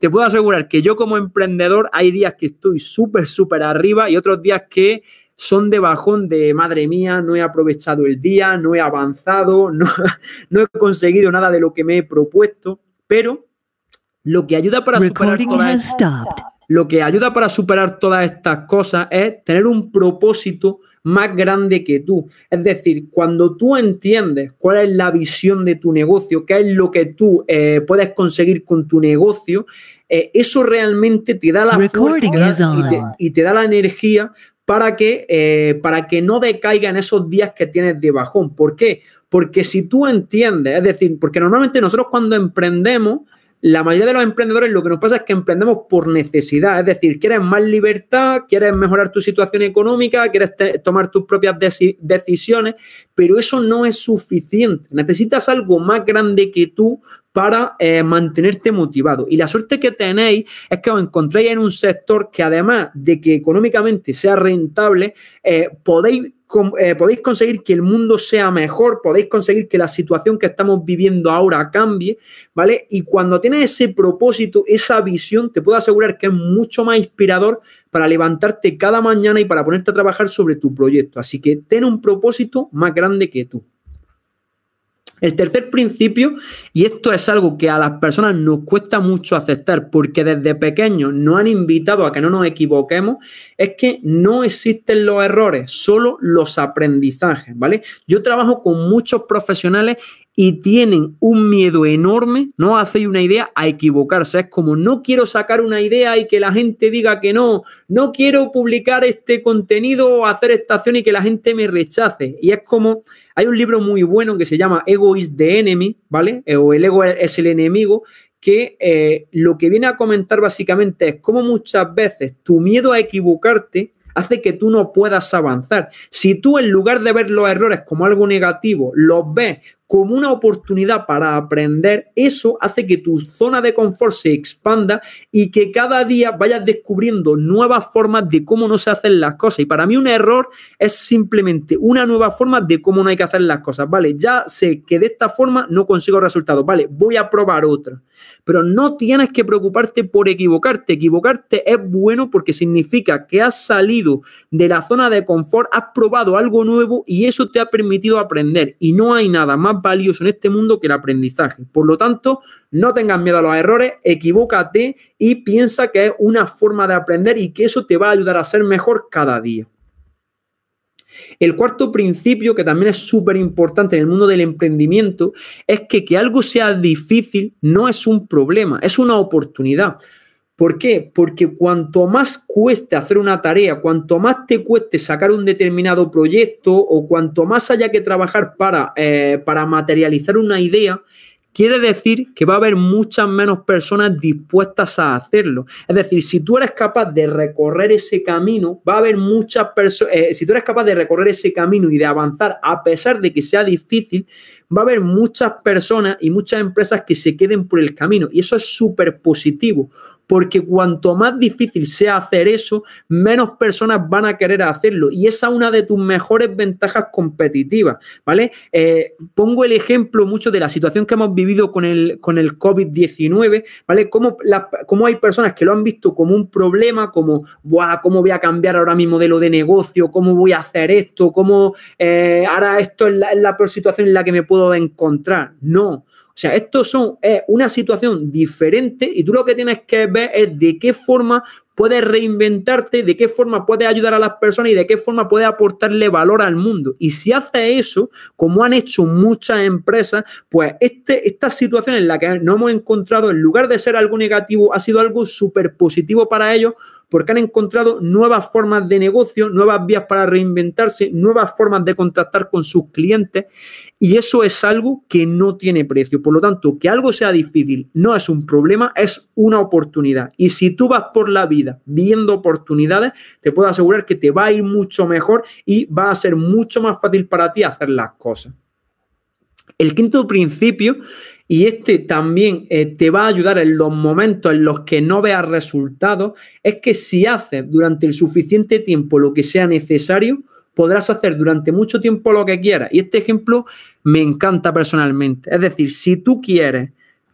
te puedo asegurar que yo como emprendedor hay días que estoy súper, súper arriba y otros días que son de bajón de madre mía, no he aprovechado el día, no he avanzado, no, no he conseguido nada de lo que me he propuesto, pero lo que ayuda para superar todas, lo que ayuda para superar todas estas cosas es tener un propósito más grande que tú. Es decir, cuando tú entiendes cuál es la visión de tu negocio, qué es lo que tú eh, puedes conseguir con tu negocio, eh, eso realmente te da la fuerza y te, da la energía para que, eh, para que no decaiga en esos días que tienes de bajón. ¿Por qué? Porque si tú entiendes, es decir, porque normalmente nosotros cuando emprendemos, la mayoría de los emprendedores lo que nos pasa es que emprendemos por necesidad, es decir, quieres más libertad, quieres mejorar tu situación económica, quieres tomar tus propias decisiones, pero eso no es suficiente. Necesitas algo más grande que tú para eh, mantenerte motivado. Y la suerte que tenéis es que os encontréis en un sector que además de que económicamente sea rentable, eh, podéis eh, podéis conseguir que el mundo sea mejor, podéis conseguir que la situación que estamos viviendo ahora cambie, ¿vale? Y cuando tienes ese propósito, esa visión, te puedo asegurar que es mucho más inspirador para levantarte cada mañana y para ponerte a trabajar sobre tu proyecto. Así que ten un propósito más grande que tú. El tercer principio, y esto es algo que a las personas nos cuesta mucho aceptar porque desde pequeños nos han invitado a que no nos equivoquemos, es que no existen los errores, solo los aprendizajes, ¿vale? Yo trabajo con muchos profesionales y tienen un miedo enorme, no hacéis una idea, a equivocarse. Es como no quiero sacar una idea y que la gente diga que no, no quiero publicar este contenido o hacer esta acción y que la gente me rechace. Y es como, hay un libro muy bueno que se llama Ego is the Enemy, ¿vale? Eh, o el ego es el enemigo, que eh, lo que viene a comentar básicamente es cómo muchas veces tu miedo a equivocarte hace que tú no puedas avanzar. Si tú en lugar de ver los errores como algo negativo, los ves como una oportunidad para aprender, eso hace que tu zona de confort se expanda y que cada día vayas descubriendo nuevas formas de cómo no se hacen las cosas. Y para mí un error es simplemente una nueva forma de cómo no hay que hacer las cosas. Vale, ya sé que de esta forma no consigo resultados. Vale, voy a probar otra. Pero no tienes que preocuparte por equivocarte. Equivocarte es bueno porque significa que has salido de la zona de confort, has probado algo nuevo y eso te ha permitido aprender. Y no hay nada más valioso en este mundo que el aprendizaje. Por lo tanto, no tengas miedo a los errores, equivócate y piensa que es una forma de aprender y que eso te va a ayudar a ser mejor cada día. El cuarto principio, que también es súper importante en el mundo del emprendimiento, es que que algo sea difícil no es un problema, es una oportunidad. ¿Por qué? Porque cuanto más cueste hacer una tarea, cuanto más te cueste sacar un determinado proyecto o cuanto más haya que trabajar para, eh, para materializar una idea, quiere decir que va a haber muchas menos personas dispuestas a hacerlo. Es decir, si tú eres capaz de recorrer ese camino, va a haber muchas personas, eh, si tú eres capaz de recorrer ese camino y de avanzar a pesar de que sea difícil, va a haber muchas personas y muchas empresas que se queden por el camino. Y eso es súper positivo, porque cuanto más difícil sea hacer eso, menos personas van a querer hacerlo. Y esa es una de tus mejores ventajas competitivas, ¿vale? Eh, pongo el ejemplo mucho de la situación que hemos vivido con el, con el COVID-19, ¿vale? Cómo, hay personas que lo han visto como un problema, como, Buah, ¿cómo voy a cambiar ahora mi modelo de negocio? ¿Cómo voy a hacer esto? ¿Cómo eh, ahora esto es la, situación en la que me puedo encontrar? No. O sea, esto son, es una situación diferente y tú lo que tienes que ver es de qué forma puedes reinventarte, de qué forma puedes ayudar a las personas y de qué forma puedes aportarle valor al mundo. Y si haces eso, como han hecho muchas empresas, pues este, esta situación en la que no hemos encontrado, en lugar de ser algo negativo, ha sido algo súper positivo para ellos porque han encontrado nuevas formas de negocio, nuevas vías para reinventarse, nuevas formas de contactar con sus clientes y eso es algo que no tiene precio. Por lo tanto, que algo sea difícil no es un problema, es una oportunidad. Y si tú vas por la vida viendo oportunidades, te puedo asegurar que te va a ir mucho mejor y va a ser mucho más fácil para ti hacer las cosas. El quinto principio y este también eh, te va a ayudar en los momentos en los que no veas resultados, es que si haces durante el suficiente tiempo lo que sea necesario, podrás hacer durante mucho tiempo lo que quieras. Y este ejemplo me encanta personalmente. Es decir, si tú quieres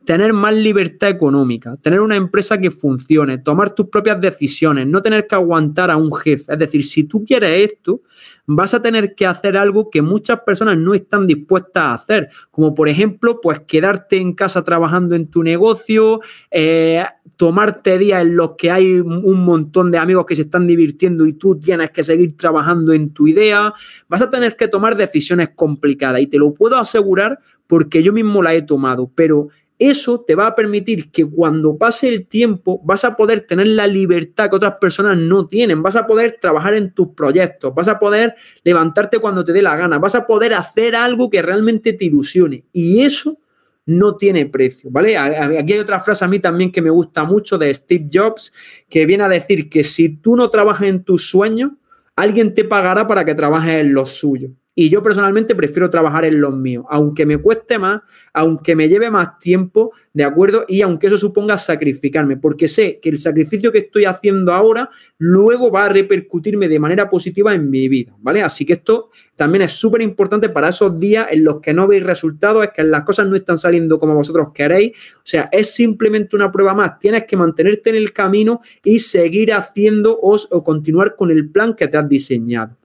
tener más libertad económica, tener una empresa que funcione, tomar tus propias decisiones, no tener que aguantar a un jefe. Es decir, si tú quieres esto, vas a tener que hacer algo que muchas personas no están dispuestas a hacer, como por ejemplo, pues quedarte en casa trabajando en tu negocio, eh, tomarte días en los que hay un montón de amigos que se están divirtiendo y tú tienes que seguir trabajando en tu idea, vas a tener que tomar decisiones complicadas y te lo puedo asegurar porque yo mismo la he tomado, pero eso te va a permitir que cuando pase el tiempo vas a poder tener la libertad que otras personas no tienen, vas a poder trabajar en tus proyectos, vas a poder levantarte cuando te dé la gana, vas a poder hacer algo que realmente te ilusione. Y eso no tiene precio, ¿vale? Aquí hay otra frase a mí también que me gusta mucho de Steve Jobs, que viene a decir que si tú no trabajas en tus sueños, alguien te pagará para que trabajes en los suyos. Y yo personalmente prefiero trabajar en los míos, aunque me cueste más, aunque me lleve más tiempo, ¿de acuerdo? Y aunque eso suponga sacrificarme, porque sé que el sacrificio que estoy haciendo ahora luego va a repercutirme de manera positiva en mi vida, ¿vale? Así que esto también es súper importante para esos días en los que no veis resultados, es que las cosas no están saliendo como vosotros queréis, o sea, es simplemente una prueba más, tienes que mantenerte en el camino y seguir haciendo o continuar con el plan que te has diseñado.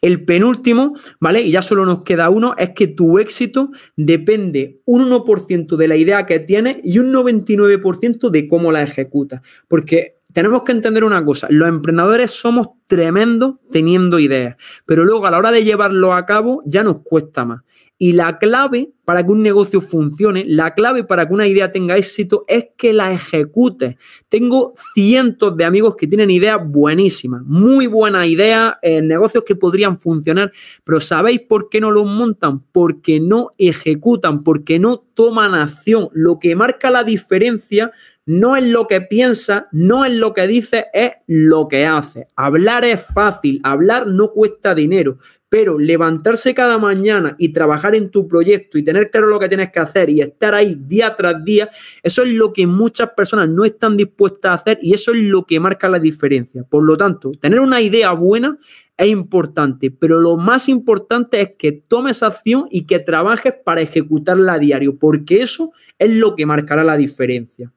El penúltimo, ¿vale? Y ya solo nos queda uno, es que tu éxito depende un 1% de la idea que tienes y un 99% de cómo la ejecutas. Porque tenemos que entender una cosa, los emprendedores somos tremendos teniendo ideas, pero luego a la hora de llevarlo a cabo ya nos cuesta más. Y la clave para que un negocio funcione, la clave para que una idea tenga éxito es que la ejecutes. Tengo cientos de amigos que tienen ideas buenísimas, muy buenas ideas, en negocios que podrían funcionar, pero ¿sabéis por qué no los montan? Porque no ejecutan, porque no toman acción. Lo que marca la diferencia no es lo que piensa, no es lo que dice, es lo que hace. Hablar es fácil, hablar no cuesta dinero, pero levantarse cada mañana y trabajar en tu proyecto y tener claro lo que tienes que hacer y estar ahí día tras día, eso es lo que muchas personas no están dispuestas a hacer y eso es lo que marca la diferencia. Por lo tanto, tener una idea buena es importante, pero lo más importante es que tomes acción y que trabajes para ejecutarla a diario, porque eso es lo que marcará la diferencia.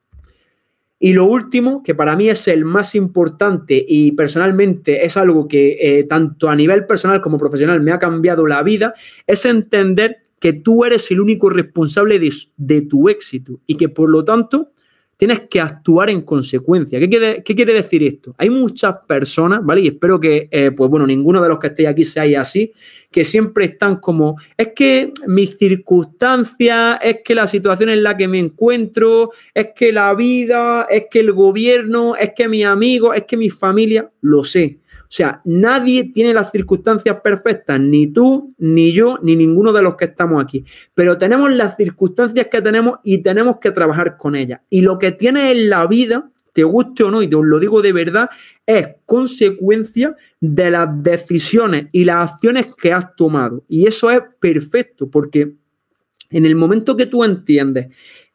Y lo último, que para mí es el más importante y personalmente es algo que eh, tanto a nivel personal como profesional me ha cambiado la vida, es entender que tú eres el único responsable de, de tu éxito y que por lo tanto tienes que actuar en consecuencia. ¿Qué quiere, ¿Qué quiere, decir esto? Hay muchas personas, ¿vale? Y espero que, eh, pues bueno, ninguno de los que estéis aquí seáis así, que siempre están como, es que mis circunstancias, es que la situación en la que me encuentro, es que la vida, es que el gobierno, es que mi amigo, es que mi familia, lo sé. O sea, nadie tiene las circunstancias perfectas, ni tú, ni yo, ni ninguno de los que estamos aquí. Pero tenemos las circunstancias que tenemos y tenemos que trabajar con ellas. Y lo que tienes en la vida, te guste o no, y te lo digo de verdad, es consecuencia de las decisiones y las acciones que has tomado. Y eso es perfecto, porque en el momento que tú entiendes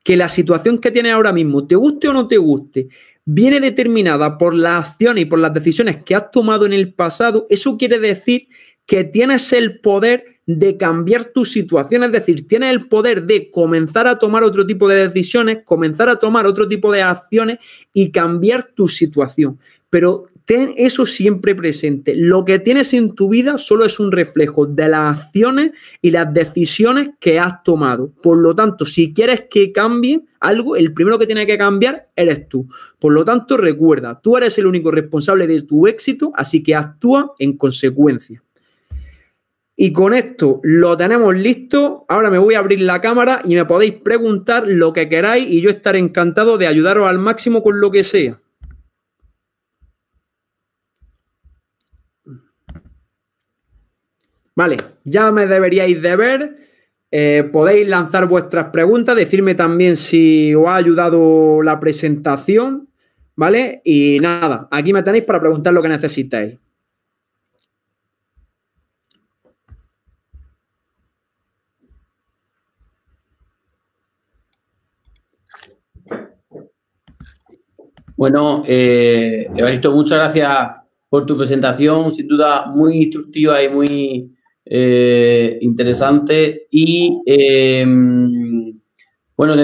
que la situación que tienes ahora mismo, te guste o no te guste, viene determinada por las acciones y por las decisiones que has tomado en el pasado, eso quiere decir que tienes el poder de cambiar tu situación, es decir, tienes el poder de comenzar a tomar otro tipo de decisiones, comenzar a tomar otro tipo de acciones y cambiar tu situación. Pero ten eso siempre presente. Lo que tienes en tu vida solo es un reflejo de las acciones y las decisiones que has tomado. Por lo tanto, si quieres que cambie algo, el primero que tiene que cambiar eres tú. Por lo tanto, recuerda, tú eres el único responsable de tu éxito, así que actúa en consecuencia. Y con esto lo tenemos listo. Ahora me voy a abrir la cámara y me podéis preguntar lo que queráis y yo estaré encantado de ayudaros al máximo con lo que sea. Vale, ya me deberíais de ver. Eh, podéis lanzar vuestras preguntas, decirme también si os ha ayudado la presentación, ¿vale? Y nada, aquí me tenéis para preguntar lo que necesitéis. Bueno, eh, Evaristo, muchas gracias por tu presentación, sin duda muy instructiva y muy eh, interesante. Y eh, bueno,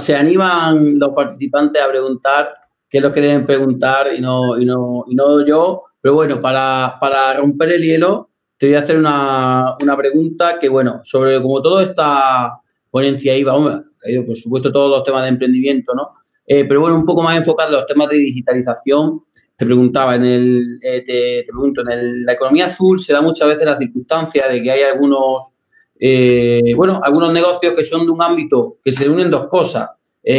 se animan los participantes a preguntar qué es lo que deben preguntar y no, y no, y no yo. Pero bueno, para, para romper el hielo, te voy a hacer una, una pregunta que, bueno, sobre como toda esta ponencia iba, hombre, por supuesto todos los temas de emprendimiento, ¿no? Eh, pero bueno, un poco más enfocado en los temas de digitalización. Te preguntaba, en el, eh, te, pregunto, en la economía azul se da muchas veces la circunstancia de que hay algunos, eh, bueno, algunos negocios que son de un ámbito que se unen dos cosas,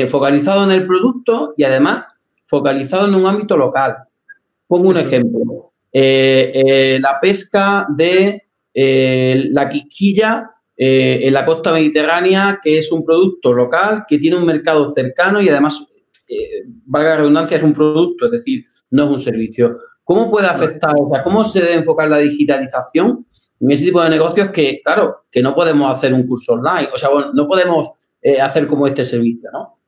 focalizado en el producto y además focalizado en un ámbito local. Pongo un ejemplo. la pesca de la quisquilla eh, en la costa mediterránea, que es un producto local, que tiene un mercado cercano y además, eh, valga la redundancia, es un producto, es decir, no es un servicio. ¿Cómo puede afectar, o sea, cómo se debe enfocar la digitalización en ese tipo de negocios que, claro, que no podemos hacer un curso online, o sea, bueno, no podemos eh, hacer como este servicio, ¿no?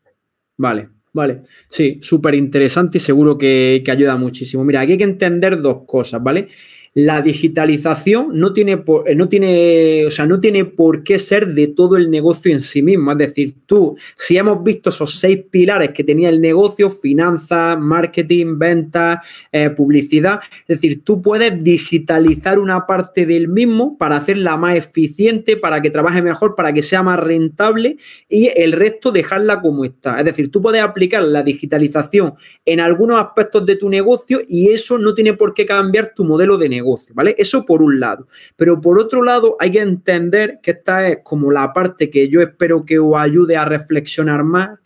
Vale, vale. Sí, súper interesante y seguro que, que ayuda muchísimo. Mira, aquí hay que entender dos cosas, ¿vale? La digitalización no tiene, por, eh, no, tiene, o sea, no tiene por qué ser de todo el negocio en sí mismo. Es decir, tú, si hemos visto esos seis pilares que tenía el negocio, finanzas, marketing, ventas, eh, publicidad, es decir, tú puedes digitalizar una parte del mismo para hacerla más eficiente, para que trabaje mejor, para que sea más rentable y el resto dejarla como está. Es decir, tú puedes aplicar la digitalización en algunos aspectos de tu negocio y eso no tiene por qué cambiar tu modelo de negocio negocio, ¿vale? Eso por un lado. Pero por otro lado, hay que entender que esta es como la parte que yo espero que os ayude a reflexionar más,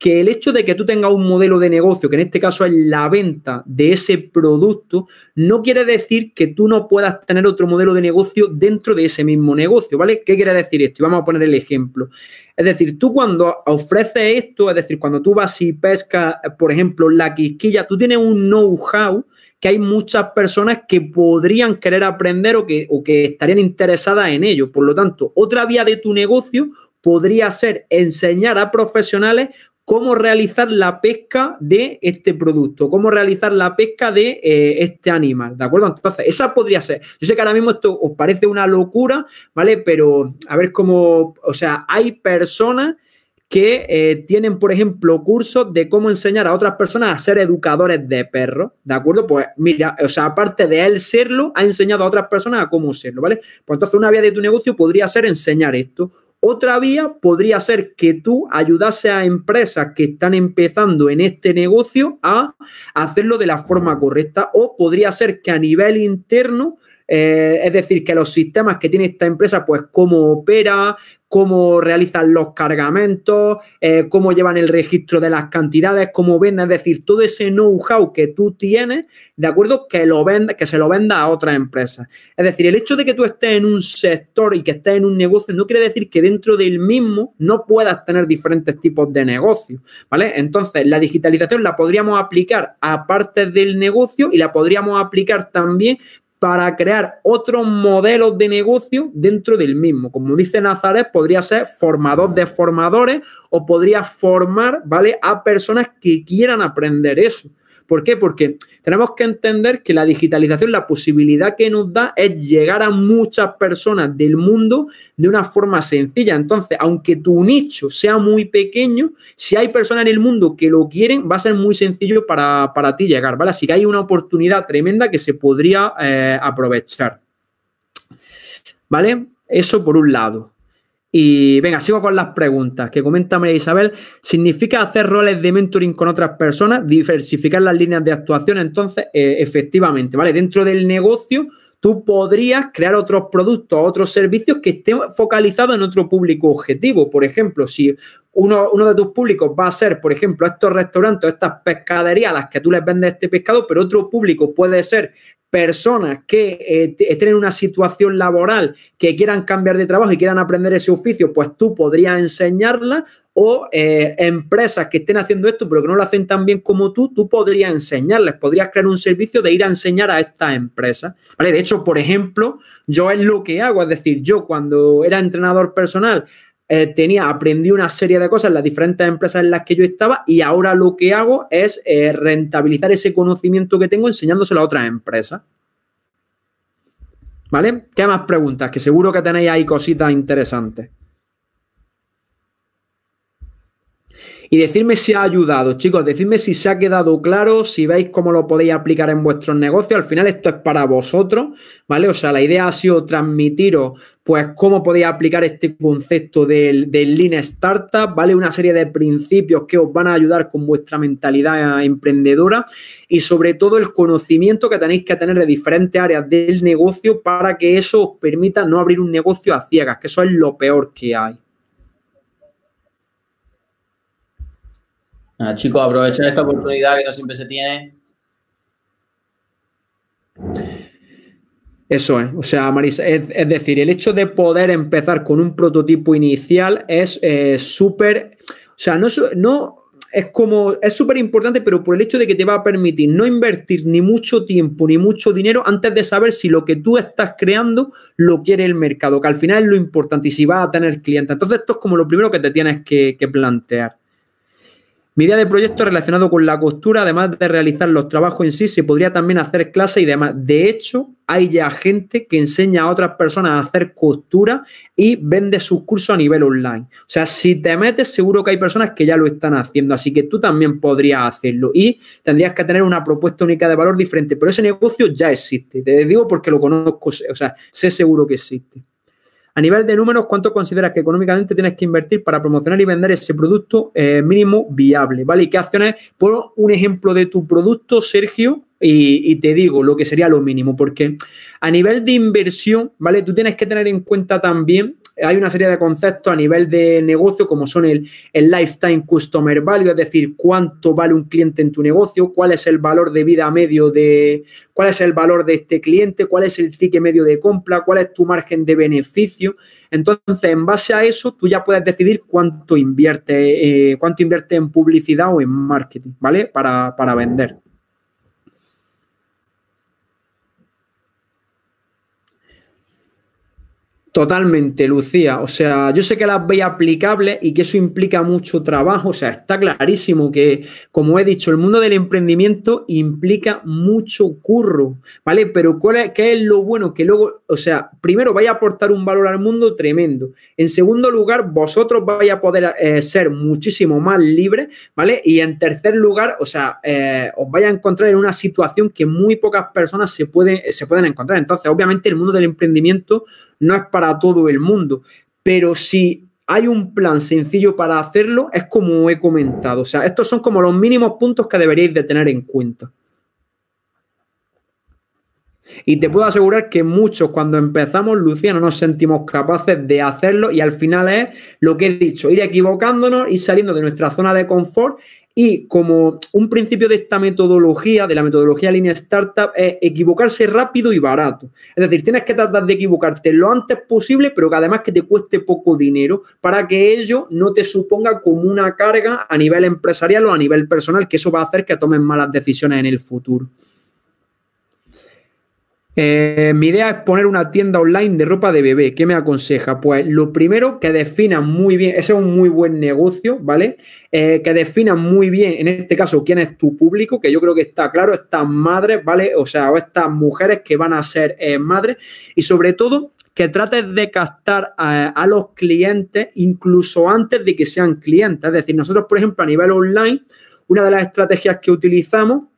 que el hecho de que tú tengas un modelo de negocio, que en este caso es la venta de ese producto, no quiere decir que tú no puedas tener otro modelo de negocio dentro de ese mismo negocio, ¿vale? ¿Qué quiere decir esto? Y vamos a poner el ejemplo. Es decir, tú cuando ofreces esto, es decir, cuando tú vas y pescas, por ejemplo, la quisquilla, tú tienes un know-how que hay muchas personas que podrían querer aprender o que, o que estarían interesadas en ello. Por lo tanto, otra vía de tu negocio podría ser enseñar a profesionales cómo realizar la pesca de este producto, cómo realizar la pesca de eh, este animal, ¿de acuerdo? Entonces, esa podría ser. Yo sé que ahora mismo esto os parece una locura, ¿vale? Pero a ver cómo, o sea, hay personas que eh, tienen, por ejemplo, cursos de cómo enseñar a otras personas a ser educadores de perros, ¿de acuerdo? Pues mira, o sea, aparte de él serlo, ha enseñado a otras personas a cómo serlo, ¿vale? Pues entonces una vía de tu negocio podría ser enseñar esto. Otra vía podría ser que tú ayudase a empresas que están empezando en este negocio a hacerlo de la forma correcta o podría ser que a nivel interno eh, es decir, que los sistemas que tiene esta empresa, pues cómo opera, cómo realizan los cargamentos, eh, cómo llevan el registro de las cantidades, cómo venden, es decir, todo ese know-how que tú tienes, ¿de acuerdo? Que, lo venda, que se lo venda a otras empresas. Es decir, el hecho de que tú estés en un sector y que estés en un negocio no quiere decir que dentro del mismo no puedas tener diferentes tipos de negocios, ¿vale? Entonces, la digitalización la podríamos aplicar a partes del negocio y la podríamos aplicar también para crear otros modelos de negocio dentro del mismo. Como dice Nazaret, podría ser formador de formadores o podría formar, ¿vale? A personas que quieran aprender eso. ¿Por qué? Porque tenemos que entender que la digitalización, la posibilidad que nos da es llegar a muchas personas del mundo de una forma sencilla. Entonces, aunque tu nicho sea muy pequeño, si hay personas en el mundo que lo quieren, va a ser muy sencillo para, ti llegar, ¿vale? Así que hay una oportunidad tremenda que se podría eh, aprovechar. ¿Vale? Eso por un lado. Y venga, sigo con las preguntas que comenta María Isabel. ¿Significa hacer roles de mentoring con otras personas? Diversificar las líneas de actuación. Entonces, eh, efectivamente, ¿vale? Dentro del negocio, tú podrías crear otros productos, otros servicios que estén focalizados en otro público objetivo. Por ejemplo, si uno, uno, de tus públicos va a ser, por ejemplo, estos restaurantes, estas pescaderías a las que tú les vendes este pescado, pero otro público puede ser personas que eh, estén en una situación laboral, que quieran cambiar de trabajo y quieran aprender ese oficio, pues tú podrías enseñarla o eh, empresas que estén haciendo esto pero que no lo hacen tan bien como tú, tú podrías enseñarles, podrías crear un servicio de ir a enseñar a estas empresas. ¿vale? De hecho, por ejemplo, yo es lo que hago, es decir, yo cuando era entrenador personal eh, tenía, aprendí una serie de cosas en las diferentes empresas en las que yo estaba y ahora lo que hago es eh, rentabilizar ese conocimiento que tengo enseñándoselo a otras empresas. ¿Vale? ¿Qué más preguntas? Que seguro que tenéis ahí cositas interesantes. Y decirme si ha ayudado, chicos, decidme si se ha quedado claro, si veis cómo lo podéis aplicar en vuestros negocios. Al final esto es para vosotros, ¿vale? O sea, la idea ha sido transmitiros, pues, cómo podéis aplicar este concepto del, del Lean Startup, ¿vale? Una serie de principios que os van a ayudar con vuestra mentalidad emprendedora y sobre todo el conocimiento que tenéis que tener de diferentes áreas del negocio para que eso os permita no abrir un negocio a ciegas, que eso es lo peor que hay. Chicos, aprovechen esta oportunidad que no siempre se tiene. Eso es, o sea, Marisa, es, decir, el hecho de poder empezar con un prototipo inicial es eh, súper, o sea, no, no es como, es súper importante, pero por el hecho de que te va a permitir no invertir ni mucho tiempo ni mucho dinero antes de saber si lo que tú estás creando lo quiere el mercado, que al final es lo importante y si vas a tener clientes. Entonces, esto es como lo primero que te tienes que plantear. Mi idea de proyecto relacionado con la costura, además de realizar los trabajos en sí, se podría también hacer clases y demás. De hecho, hay ya gente que enseña a otras personas a hacer costura y vende sus cursos a nivel online. O sea, si te metes, seguro que hay personas que ya lo están haciendo, así que tú también podrías hacerlo y tendrías que tener una propuesta única de valor diferente, pero ese negocio ya existe. Te digo porque lo conozco, o sea, sé seguro que existe. A nivel de números, ¿cuánto consideras que económicamente tienes que invertir para promocionar y vender ese producto eh, mínimo viable? ¿Vale? ¿Y qué acciones? Pon un ejemplo de tu producto, Sergio, y, te digo lo que sería lo mínimo, porque a nivel de inversión, ¿vale? Tú tienes que tener en cuenta también, hay una serie de conceptos a nivel de negocio, como son el, el lifetime customer value, es decir, cuánto vale un cliente en tu negocio, cuál es el valor de vida medio de, cuál es el valor de este cliente, cuál es el ticket medio de compra, cuál es tu margen de beneficio. Entonces, en base a eso, tú ya puedes decidir cuánto invierte, eh, cuánto invierte en publicidad o en marketing, ¿vale? Para, para vender. Totalmente, Lucía. O sea, yo sé que las veis aplicables y que eso implica mucho trabajo. O sea, está clarísimo que, como he dicho, el mundo del emprendimiento implica mucho curro, ¿vale? Pero ¿cuál es, ¿qué es lo bueno? Que luego, o sea, primero vais a aportar un valor al mundo tremendo. En segundo lugar, vosotros vais a poder eh, ser muchísimo más libres, ¿vale? Y en tercer lugar, o sea, eh, os vais a encontrar en una situación que muy pocas personas se pueden, se pueden encontrar. Entonces, obviamente, el mundo del emprendimiento no es para todo el mundo, pero si hay un plan sencillo para hacerlo, es como he comentado. O sea, estos son como los mínimos puntos que deberíais de tener en cuenta. Y te puedo asegurar que muchos cuando empezamos, Lucía, no nos sentimos capaces de hacerlo y al final es lo que he dicho, ir equivocándonos y saliendo de nuestra zona de confort y como un principio de esta metodología, de la metodología línea startup, es equivocarse rápido y barato. Es decir, tienes que tratar de equivocarte lo antes posible, pero que además que te cueste poco dinero para que ello no te suponga como una carga a nivel empresarial o a nivel personal, que eso va a hacer que tomes malas decisiones en el futuro. Eh, mi idea es poner una tienda online de ropa de bebé. ¿Qué me aconseja? Pues lo primero, que definan muy bien, ese es un muy buen negocio, ¿vale? Eh, que definan muy bien, en este caso, quién es tu público, que yo creo que está claro, estas madres, ¿vale? O sea, o estas mujeres que van a ser eh, madres y sobre todo que trates de captar a, a los clientes incluso antes de que sean clientes. Es decir, nosotros, por ejemplo, a nivel online, una de las estrategias que utilizamos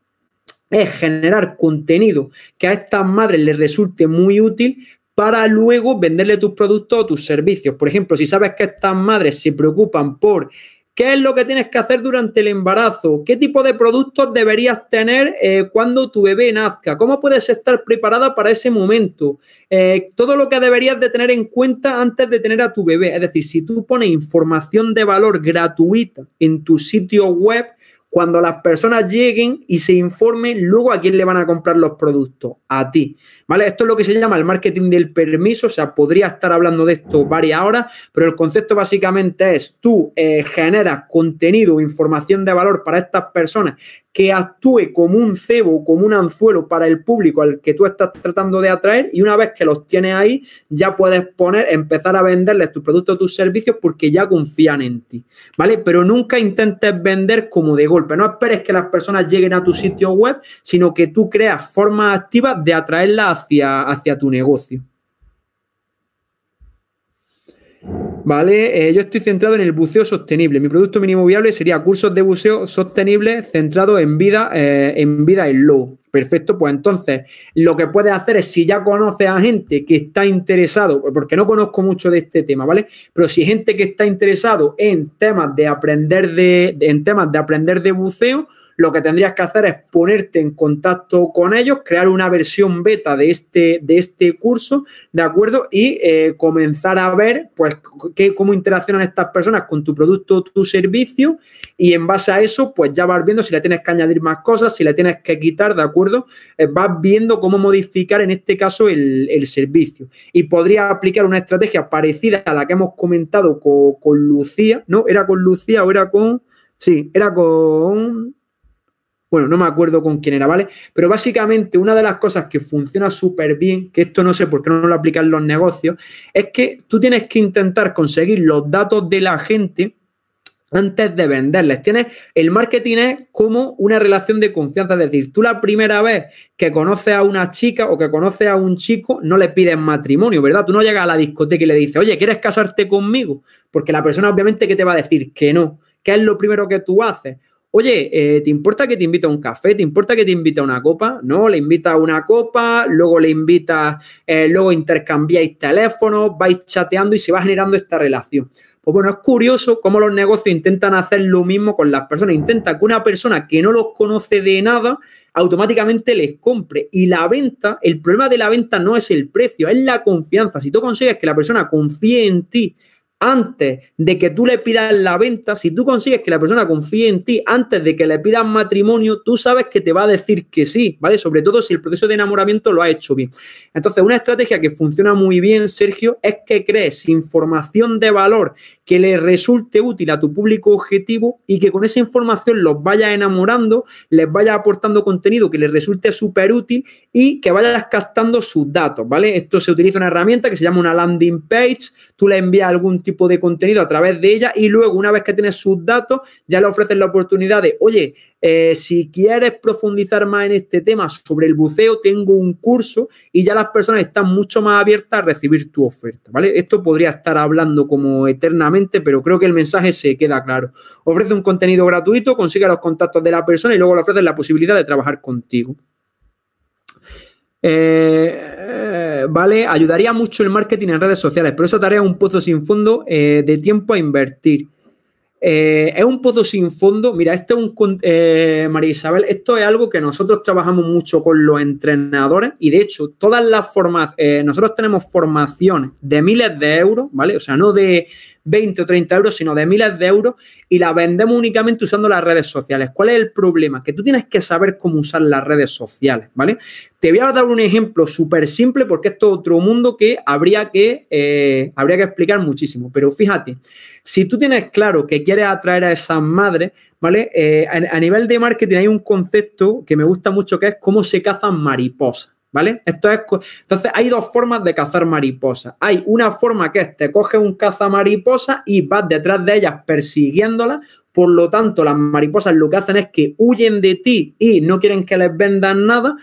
es generar contenido que a estas madres les resulte muy útil para luego venderle tus productos o tus servicios. Por ejemplo, si sabes que estas madres se preocupan por qué es lo que tienes que hacer durante el embarazo, qué tipo de productos deberías tener eh, cuando tu bebé nazca, cómo puedes estar preparada para ese momento, eh, todo lo que deberías de tener en cuenta antes de tener a tu bebé. Es decir, si tú pones información de valor gratuita en tu sitio web, cuando las personas lleguen y se informen luego a quién le van a comprar los productos, a ti. Esto es lo que se llama el marketing del permiso, o sea, podría estar hablando de esto varias horas, pero el concepto básicamente es tú eh, generas contenido información de valor para estas personas que actúe como un cebo, como un anzuelo para el público al que tú estás tratando de atraer y una vez que los tienes ahí, ya puedes poner, empezar a venderles tus productos, tus servicios porque ya confían en ti, ¿vale? Pero nunca intentes vender como de golpe, no esperes que las personas lleguen a tu sitio web, sino que tú creas formas activas de atraerlas hacia, hacia tu negocio. ¿Vale? Eh, yo estoy centrado en el buceo sostenible. Mi producto mínimo viable sería cursos de buceo sostenible centrado en vida, eh, en vida en low. Perfecto, pues entonces lo que puedes hacer es si ya conoces a gente que está interesado, porque no conozco mucho de este tema, ¿vale? Pero si hay gente que está interesado en temas de aprender de, en temas de aprender de buceo, lo que tendrías que hacer es ponerte en contacto con ellos, crear una versión beta de este, de este curso, ¿de acuerdo? Y eh, comenzar a ver, pues, qué, cómo interaccionan estas personas con tu producto o tu servicio y en base a eso, pues ya vas viendo si le tienes que añadir más cosas, si le tienes que quitar, ¿de acuerdo? Eh, vas viendo cómo modificar en este caso el, servicio. Y podría aplicar una estrategia parecida a la que hemos comentado con, con Lucía, ¿no? ¿Era con Lucía o era con... Sí, era con bueno, no me acuerdo con quién era, ¿vale? Pero básicamente una de las cosas que funciona súper bien, que esto no sé por qué no lo aplican los negocios, es que tú tienes que intentar conseguir los datos de la gente antes de venderles. Tienes, el marketing es como una relación de confianza. Es decir, tú la primera vez que conoces a una chica o que conoces a un chico, no le pides matrimonio, ¿verdad? Tú no llegas a la discoteca y le dices, oye, ¿quieres casarte conmigo? Porque la persona obviamente que te va a decir que no. ¿Qué es lo primero que tú haces? Oye, eh, ¿te importa que te invite a un café? ¿Te importa que te invite a una copa? No, le invita a una copa, luego le invita, eh, luego intercambiáis teléfonos, vais chateando y se va generando esta relación. Pues bueno, es curioso cómo los negocios intentan hacer lo mismo con las personas. Intenta que una persona que no los conoce de nada automáticamente les compre. Y la venta, el problema de la venta no es el precio, es la confianza. Si tú consigues que la persona confíe en ti, antes de que tú le pidas la venta, si tú consigues que la persona confíe en ti antes de que le pidas matrimonio, tú sabes que te va a decir que sí, ¿vale? Sobre todo si el proceso de enamoramiento lo ha hecho bien. Entonces, una estrategia que funciona muy bien, Sergio, es que crees información de valor que le resulte útil a tu público objetivo y que con esa información los vayas enamorando, les vayas aportando contenido que les resulte súper útil y que vayas captando sus datos, ¿vale? Esto se utiliza una herramienta que se llama una landing page, tú le envías algún tipo de contenido a través de ella y luego una vez que tienes sus datos ya le ofreces la oportunidad de, oye, eh, si quieres profundizar más en este tema sobre el buceo, tengo un curso y ya las personas están mucho más abiertas a recibir tu oferta, ¿vale? Esto podría estar hablando como eternamente, pero creo que el mensaje se queda claro. Ofrece un contenido gratuito, consigue los contactos de la persona y luego le ofreces la posibilidad de trabajar contigo. Eh, vale, ayudaría mucho el marketing en redes sociales, pero esa tarea es un pozo sin fondo eh, de tiempo a invertir. Eh, es un pozo sin fondo. Mira, esto es un. Eh, María Isabel, esto es algo que nosotros trabajamos mucho con los entrenadores y de hecho, todas las formas. Eh, nosotros tenemos formaciones de miles de euros, ¿vale? O sea, no de 20 o 30 euros, sino de miles de euros y la vendemos únicamente usando las redes sociales. ¿Cuál es el problema? Que tú tienes que saber cómo usar las redes sociales, ¿vale? Te voy a dar un ejemplo súper simple porque esto es otro mundo que habría que, habría que explicar muchísimo. Pero fíjate, si tú tienes claro que quieres atraer a esas madres, ¿vale? Eh, a, nivel de marketing hay un concepto que me gusta mucho que es cómo se cazan mariposas. ¿Vale? Esto es, entonces, hay dos formas de cazar mariposas. Hay una forma que es te coges un mariposa y vas detrás de ellas persiguiéndolas. Por lo tanto, las mariposas lo que hacen es que huyen de ti y no quieren que les vendan nada.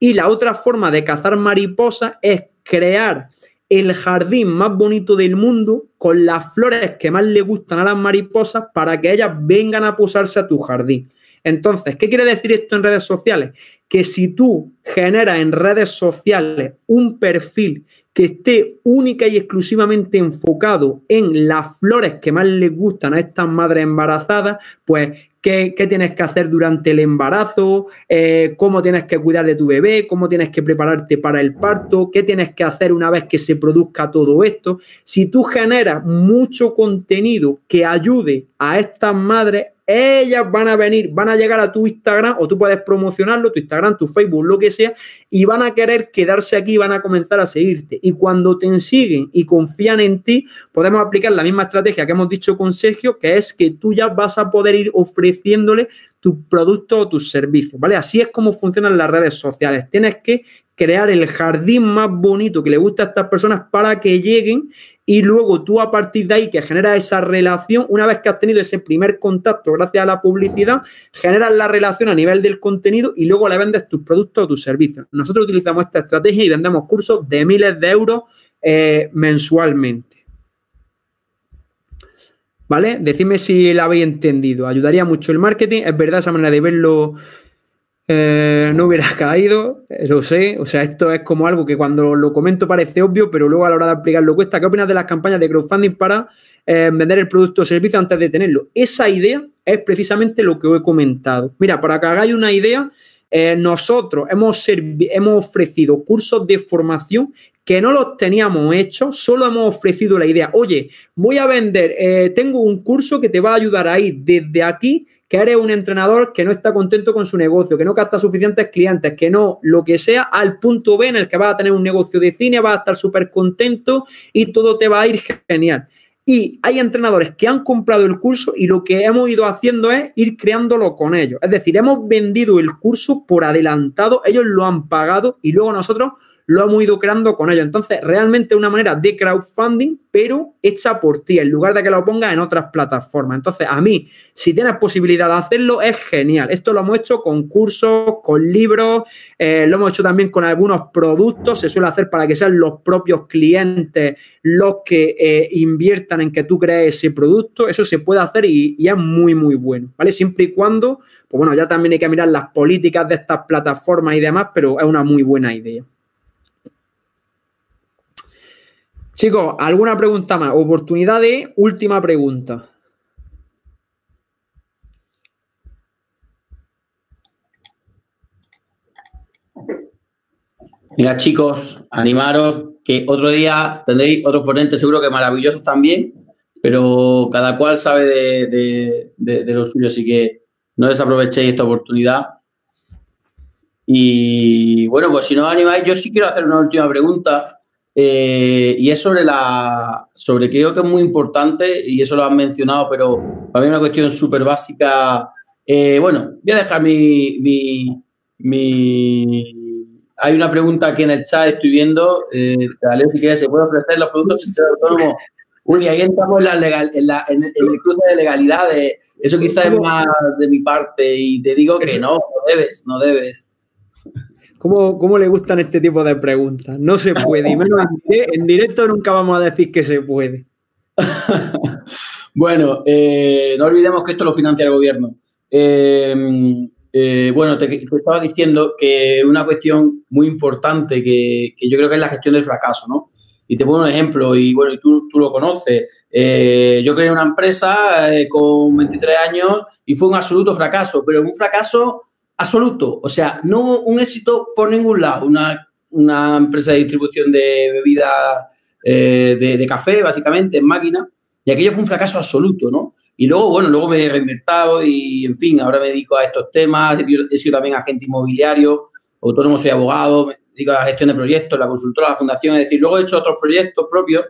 Y la otra forma de cazar mariposas es crear el jardín más bonito del mundo con las flores que más le gustan a las mariposas para que ellas vengan a posarse a tu jardín. Entonces, ¿qué quiere decir esto en redes sociales? Que si tú generas en redes sociales un perfil que esté única y exclusivamente enfocado en las flores que más les gustan a estas madres embarazadas, pues qué, tienes que hacer durante el embarazo, eh, cómo tienes que cuidar de tu bebé, cómo tienes que prepararte para el parto, qué tienes que hacer una vez que se produzca todo esto. Si tú generas mucho contenido que ayude a estas madres, ellas van a venir, van a llegar a tu Instagram o tú puedes promocionarlo, tu Instagram, tu Facebook, lo que sea, y van a querer quedarse aquí, van a comenzar a seguirte. Y cuando te siguen y confían en ti, podemos aplicar la misma estrategia que hemos dicho con Sergio, que es que tú ya vas a poder ir ofreciéndole tu producto o tus servicios, ¿vale? Así es como funcionan las redes sociales. Tienes que crear el jardín más bonito que le gusta a estas personas para que lleguen y luego tú a partir de ahí que generas esa relación, una vez que has tenido ese primer contacto gracias a la publicidad, generas la relación a nivel del contenido y luego le vendes tus productos o tus servicios. Nosotros utilizamos esta estrategia y vendemos cursos de miles de euros eh, mensualmente. ¿Vale? Decidme si la habéis entendido. Ayudaría mucho el marketing. Es verdad esa manera de verlo eh, no hubiera caído, lo sé. O sea, esto es como algo que cuando lo comento parece obvio, pero luego a la hora de aplicarlo cuesta. ¿Qué opinas de las campañas de crowdfunding para eh, vender el producto o servicio antes de tenerlo? Esa idea es precisamente lo que he comentado. Mira, para que hagáis una idea, eh, nosotros hemos, hemos ofrecido cursos de formación que no los teníamos hechos, solo hemos ofrecido la idea, oye, voy a vender, tengo un curso que te va a ayudar a ir desde aquí que eres un entrenador que no está contento con su negocio, que no capta suficientes clientes, que no, lo que sea, al punto B en el que vas a tener un negocio de cine, vas a estar súper contento y todo te va a ir genial. Y hay entrenadores que han comprado el curso y lo que hemos ido haciendo es ir creándolo con ellos. Es decir, hemos vendido el curso por adelantado, ellos lo han pagado y luego nosotros lo hemos ido creando con ellos. Entonces, realmente una manera de crowdfunding, pero hecha por ti, en lugar de que lo pongas en otras plataformas. Entonces, a mí, si tienes posibilidad de hacerlo, es genial. Esto lo hemos hecho con cursos, con libros, eh, lo hemos hecho también con algunos productos. Se suele hacer para que sean los propios clientes los que eh, inviertan en que tú crees ese producto. Eso se puede hacer y, y es muy, muy bueno, ¿vale? Siempre y cuando, pues bueno, ya también hay que mirar las políticas de estas plataformas y demás, pero es una muy buena idea. Chicos, ¿alguna pregunta más? Oportunidad de última pregunta. Mira, chicos, animaros que otro día tendréis otros ponentes seguro que maravillosos también, pero cada cual sabe de, de lo suyo, así que no desaprovechéis esta oportunidad. Y bueno, pues si no os animáis, yo sí quiero hacer una última pregunta eh, y es sobre la. sobre creo que es muy importante, y eso lo han mencionado, pero para mí es una cuestión súper básica. Eh, bueno, voy a dejar mi, mi, Hay una pregunta aquí en el chat, estoy viendo. Eh, si quieres, ¿se puede ofrecer los productos sin ser autónomo? Uy, ahí entramos en, la legal, en, la, en, el cruce de legalidades. Eso quizás es más de mi parte y te digo que no, no debes, no debes. ¿Cómo, le gustan este tipo de preguntas? No se puede. Y menos en, directo nunca vamos a decir que se puede. bueno, eh, no olvidemos que esto lo financia el gobierno. Eh, eh, bueno, te, estaba diciendo que una cuestión muy importante que, yo creo que es la gestión del fracaso, ¿no? Y te pongo un ejemplo, y bueno, y tú, tú lo conoces. yo creé una empresa con 23 años y fue un absoluto fracaso, pero un fracaso absoluto. O sea, no un éxito por ningún lado. Una, una empresa de distribución de bebidas eh, de, café, básicamente, en máquina. Y aquello fue un fracaso absoluto, ¿no? Y luego, bueno, luego me he reinvertido y, en fin, ahora me dedico a estos temas. He sido también agente inmobiliario, autónomo, soy abogado, me dedico a la gestión de proyectos, la consultora, la fundación. Es decir, luego he hecho otros proyectos propios.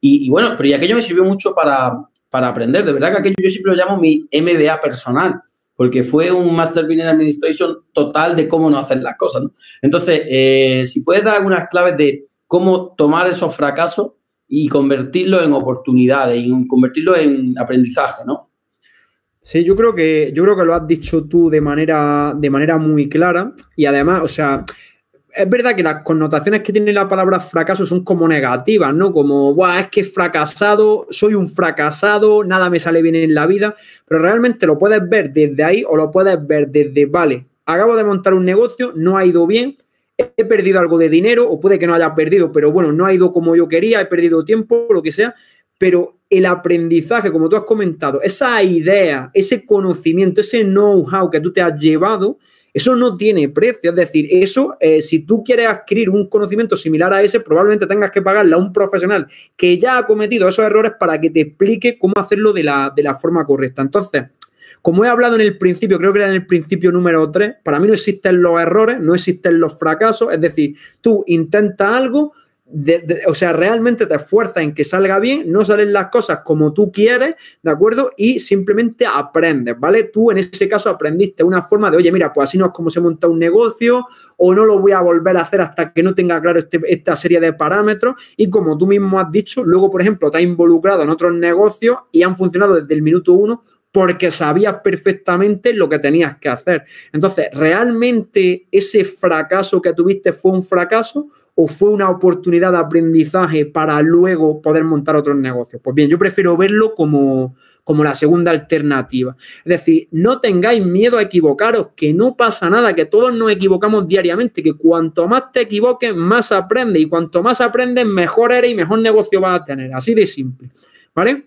Y, y bueno, pero y aquello me sirvió mucho para, para aprender. De verdad que aquello yo siempre lo llamo mi MBA personal porque fue un Master Business Administration total de cómo no hacer las cosas. Entonces, eh, si puedes dar algunas claves de cómo tomar esos fracasos y convertirlos en oportunidades y convertirlos en aprendizaje, ¿no? Sí, yo creo que yo creo que lo has dicho tú de manera de manera muy clara y además, o sea, es verdad que las connotaciones que tiene la palabra fracaso son como negativas, ¿no? Como, es que he fracasado, soy un fracasado, nada me sale bien en la vida, pero realmente lo puedes ver desde ahí o lo puedes ver desde, vale, acabo de montar un negocio, no ha ido bien, he perdido algo de dinero o puede que no haya perdido, pero bueno, no ha ido como yo quería, he perdido tiempo, lo que sea, pero el aprendizaje, como tú has comentado, esa idea, ese conocimiento, ese know-how que tú te has llevado, eso no tiene precio. Es decir, eso, eh, si tú quieres adquirir un conocimiento similar a ese, probablemente tengas que pagarle a un profesional que ya ha cometido esos errores para que te explique cómo hacerlo de la, de la forma correcta. Entonces, como he hablado en el principio, creo que era en el principio número 3, para mí no existen los errores, no existen los fracasos. Es decir, tú intentas algo, o sea, realmente te esfuerzas en que salga bien, no salen las cosas como tú quieres, ¿de acuerdo? Y simplemente aprendes, ¿vale? Tú en ese caso aprendiste una forma de, oye, mira, pues así no es como se monta un negocio, o no lo voy a volver a hacer hasta que no tenga claro este, esta serie de parámetros. Y como tú mismo has dicho, luego, por ejemplo, te has involucrado en otros negocios y han funcionado desde el minuto uno porque sabías perfectamente lo que tenías que hacer. Entonces, ¿realmente ese fracaso que tuviste fue un fracaso? O fue una oportunidad de aprendizaje para luego poder montar otros negocios? Pues bien, yo prefiero verlo como, como la segunda alternativa. Es decir, no tengáis miedo a equivocaros, que no pasa nada, que todos nos equivocamos diariamente, que cuanto más te equivoques, más aprendes y cuanto más aprendes, mejor eres y mejor negocio vas a tener. Así de simple. ¿Vale?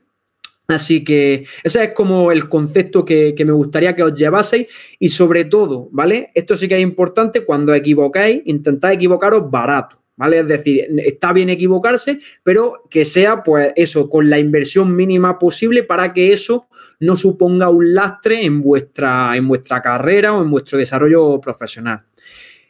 Así que ese es como el concepto que, me gustaría que os llevaseis y sobre todo, ¿vale? Esto sí que es importante, cuando equivocáis, intentad equivocaros barato, ¿vale? Es decir, está bien equivocarse, pero que sea pues eso, con la inversión mínima posible para que eso no suponga un lastre en vuestra, en vuestra carrera o en vuestro desarrollo profesional.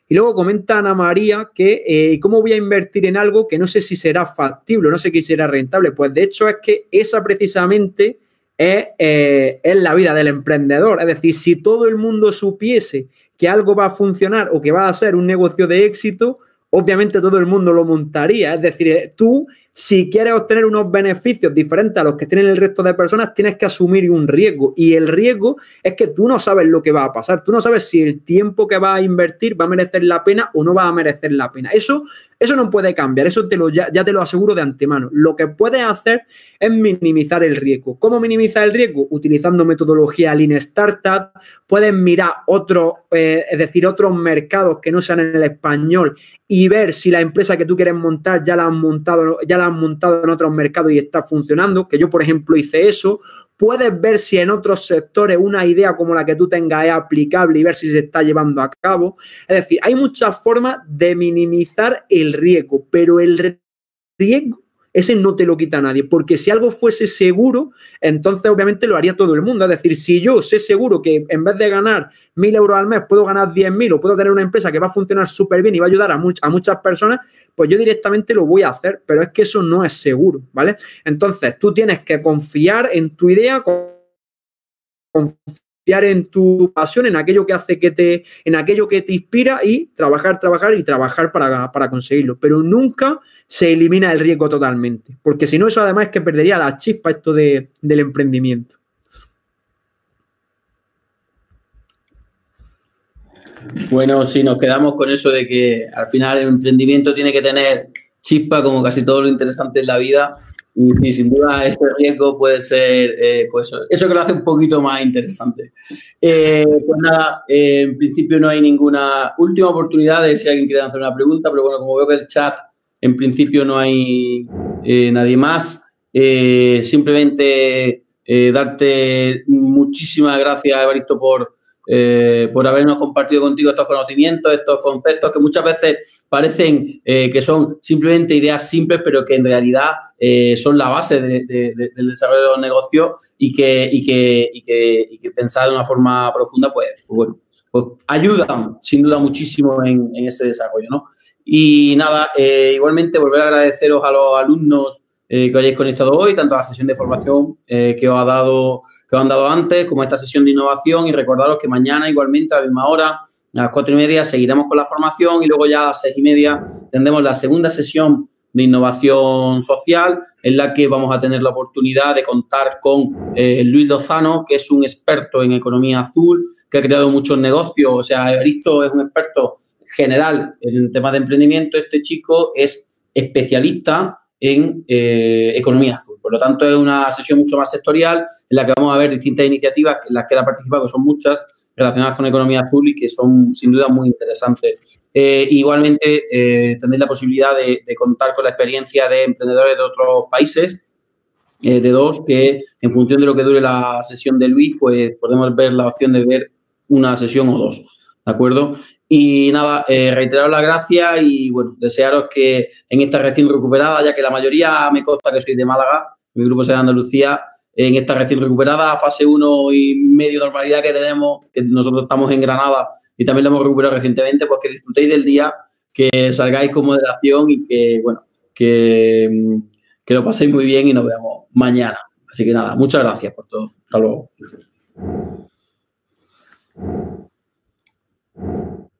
Y luego comenta Ana María que eh, cómo voy a invertir en algo que no sé si será factible, no sé si será rentable. Pues de hecho es que esa precisamente es, eh, es la vida del emprendedor. Es decir, si todo el mundo supiese que algo va a funcionar o que va a ser un negocio de éxito, obviamente todo el mundo lo montaría. Es decir, eh, tú si quieres obtener unos beneficios diferentes a los que tienen el resto de personas, tienes que asumir un riesgo. Y el riesgo es que tú no sabes lo que va a pasar. Tú no sabes si el tiempo que vas a invertir va a merecer la pena o no va a merecer la pena. Eso, eso no puede cambiar. Eso te lo, ya, te lo aseguro de antemano. Lo que puedes hacer es minimizar el riesgo. ¿Cómo minimizar el riesgo? Utilizando metodología Lean Startup. Puedes mirar otros, eh, es decir, otros mercados que no sean en el español y ver si la empresa que tú quieres montar ya la han montado, ya la han montado en otros mercados y está funcionando, que yo, por ejemplo, hice eso. Puedes ver si en otros sectores una idea como la que tú tengas es aplicable y ver si se está llevando a cabo. Es decir, hay muchas formas de minimizar el riesgo, pero el riesgo ese no te lo quita nadie, porque si algo fuese seguro, entonces obviamente lo haría todo el mundo. Es decir, si yo sé seguro que en vez de ganar mil euros al mes puedo ganar diez mil o puedo tener una empresa que va a funcionar súper bien y va a ayudar a, a muchas personas, pues yo directamente lo voy a hacer, pero es que eso no es seguro, ¿vale? Entonces tú tienes que confiar en tu idea, confiar en tu pasión, en aquello que hace que te, en aquello que te inspira y trabajar, trabajar y trabajar para, para conseguirlo, pero nunca se elimina el riesgo totalmente. Porque si no, eso además es que perdería la chispa esto de, del emprendimiento. Bueno, si nos quedamos con eso de que al final el emprendimiento tiene que tener chispa como casi todo lo interesante en la vida y, sin duda ese riesgo puede ser eh, pues eso, que lo hace un poquito más interesante. Eh, pues nada, eh, en principio no hay ninguna última oportunidad de si alguien quiere hacer una pregunta, pero bueno, como veo que el chat en principio no hay eh, nadie más. Eh, simplemente eh, darte muchísimas gracias, Evaristo, por, por habernos compartido contigo estos conocimientos, estos conceptos que muchas veces parecen que son simplemente ideas simples, pero que en realidad son la base del desarrollo de los negocios y que, y que, y que, y pensar de una forma profunda, pues, pues bueno, pues ayudan sin duda muchísimo en, en ese desarrollo, ¿no? Y nada, eh, igualmente volver a agradeceros a los alumnos eh, que hayáis conectado hoy, tanto a la sesión de formación eh, que os ha dado, que os han dado antes, como a esta sesión de innovación, y recordaros que mañana igualmente a la misma hora, a las cuatro y media, seguiremos con la formación y luego ya a las seis y media tendremos la segunda sesión de innovación social, en la que vamos a tener la oportunidad de contar con Luis Lozano, que es un experto en economía azul, que ha creado muchos negocios. O sea, Evaristo es un experto general en temas de emprendimiento, este chico es especialista en eh, economía azul. Por lo tanto, es una sesión mucho más sectorial en la que vamos a ver distintas iniciativas en las que él ha participado, que son muchas, relacionadas con economía azul y que son sin duda muy interesantes. Eh, igualmente, eh, tendréis la posibilidad de, contar con la experiencia de emprendedores de otros países, de dos, que en función de lo que dure la sesión de Luis, pues podemos ver la opción de ver una sesión o dos. ¿De acuerdo? Y nada, eh, reiteraros las gracias y bueno, desearos que en esta recién recuperada, ya que la mayoría me consta que soy de Málaga, mi grupo es de Andalucía, en esta recién recuperada fase 1 y medio normalidad que tenemos, que nosotros estamos en Granada y también lo hemos recuperado recientemente, pues que disfrutéis del día, que salgáis con moderación y que, bueno, que, que lo paséis muy bien y nos vemos mañana. Así que nada, muchas gracias por todo. Hasta luego. うん。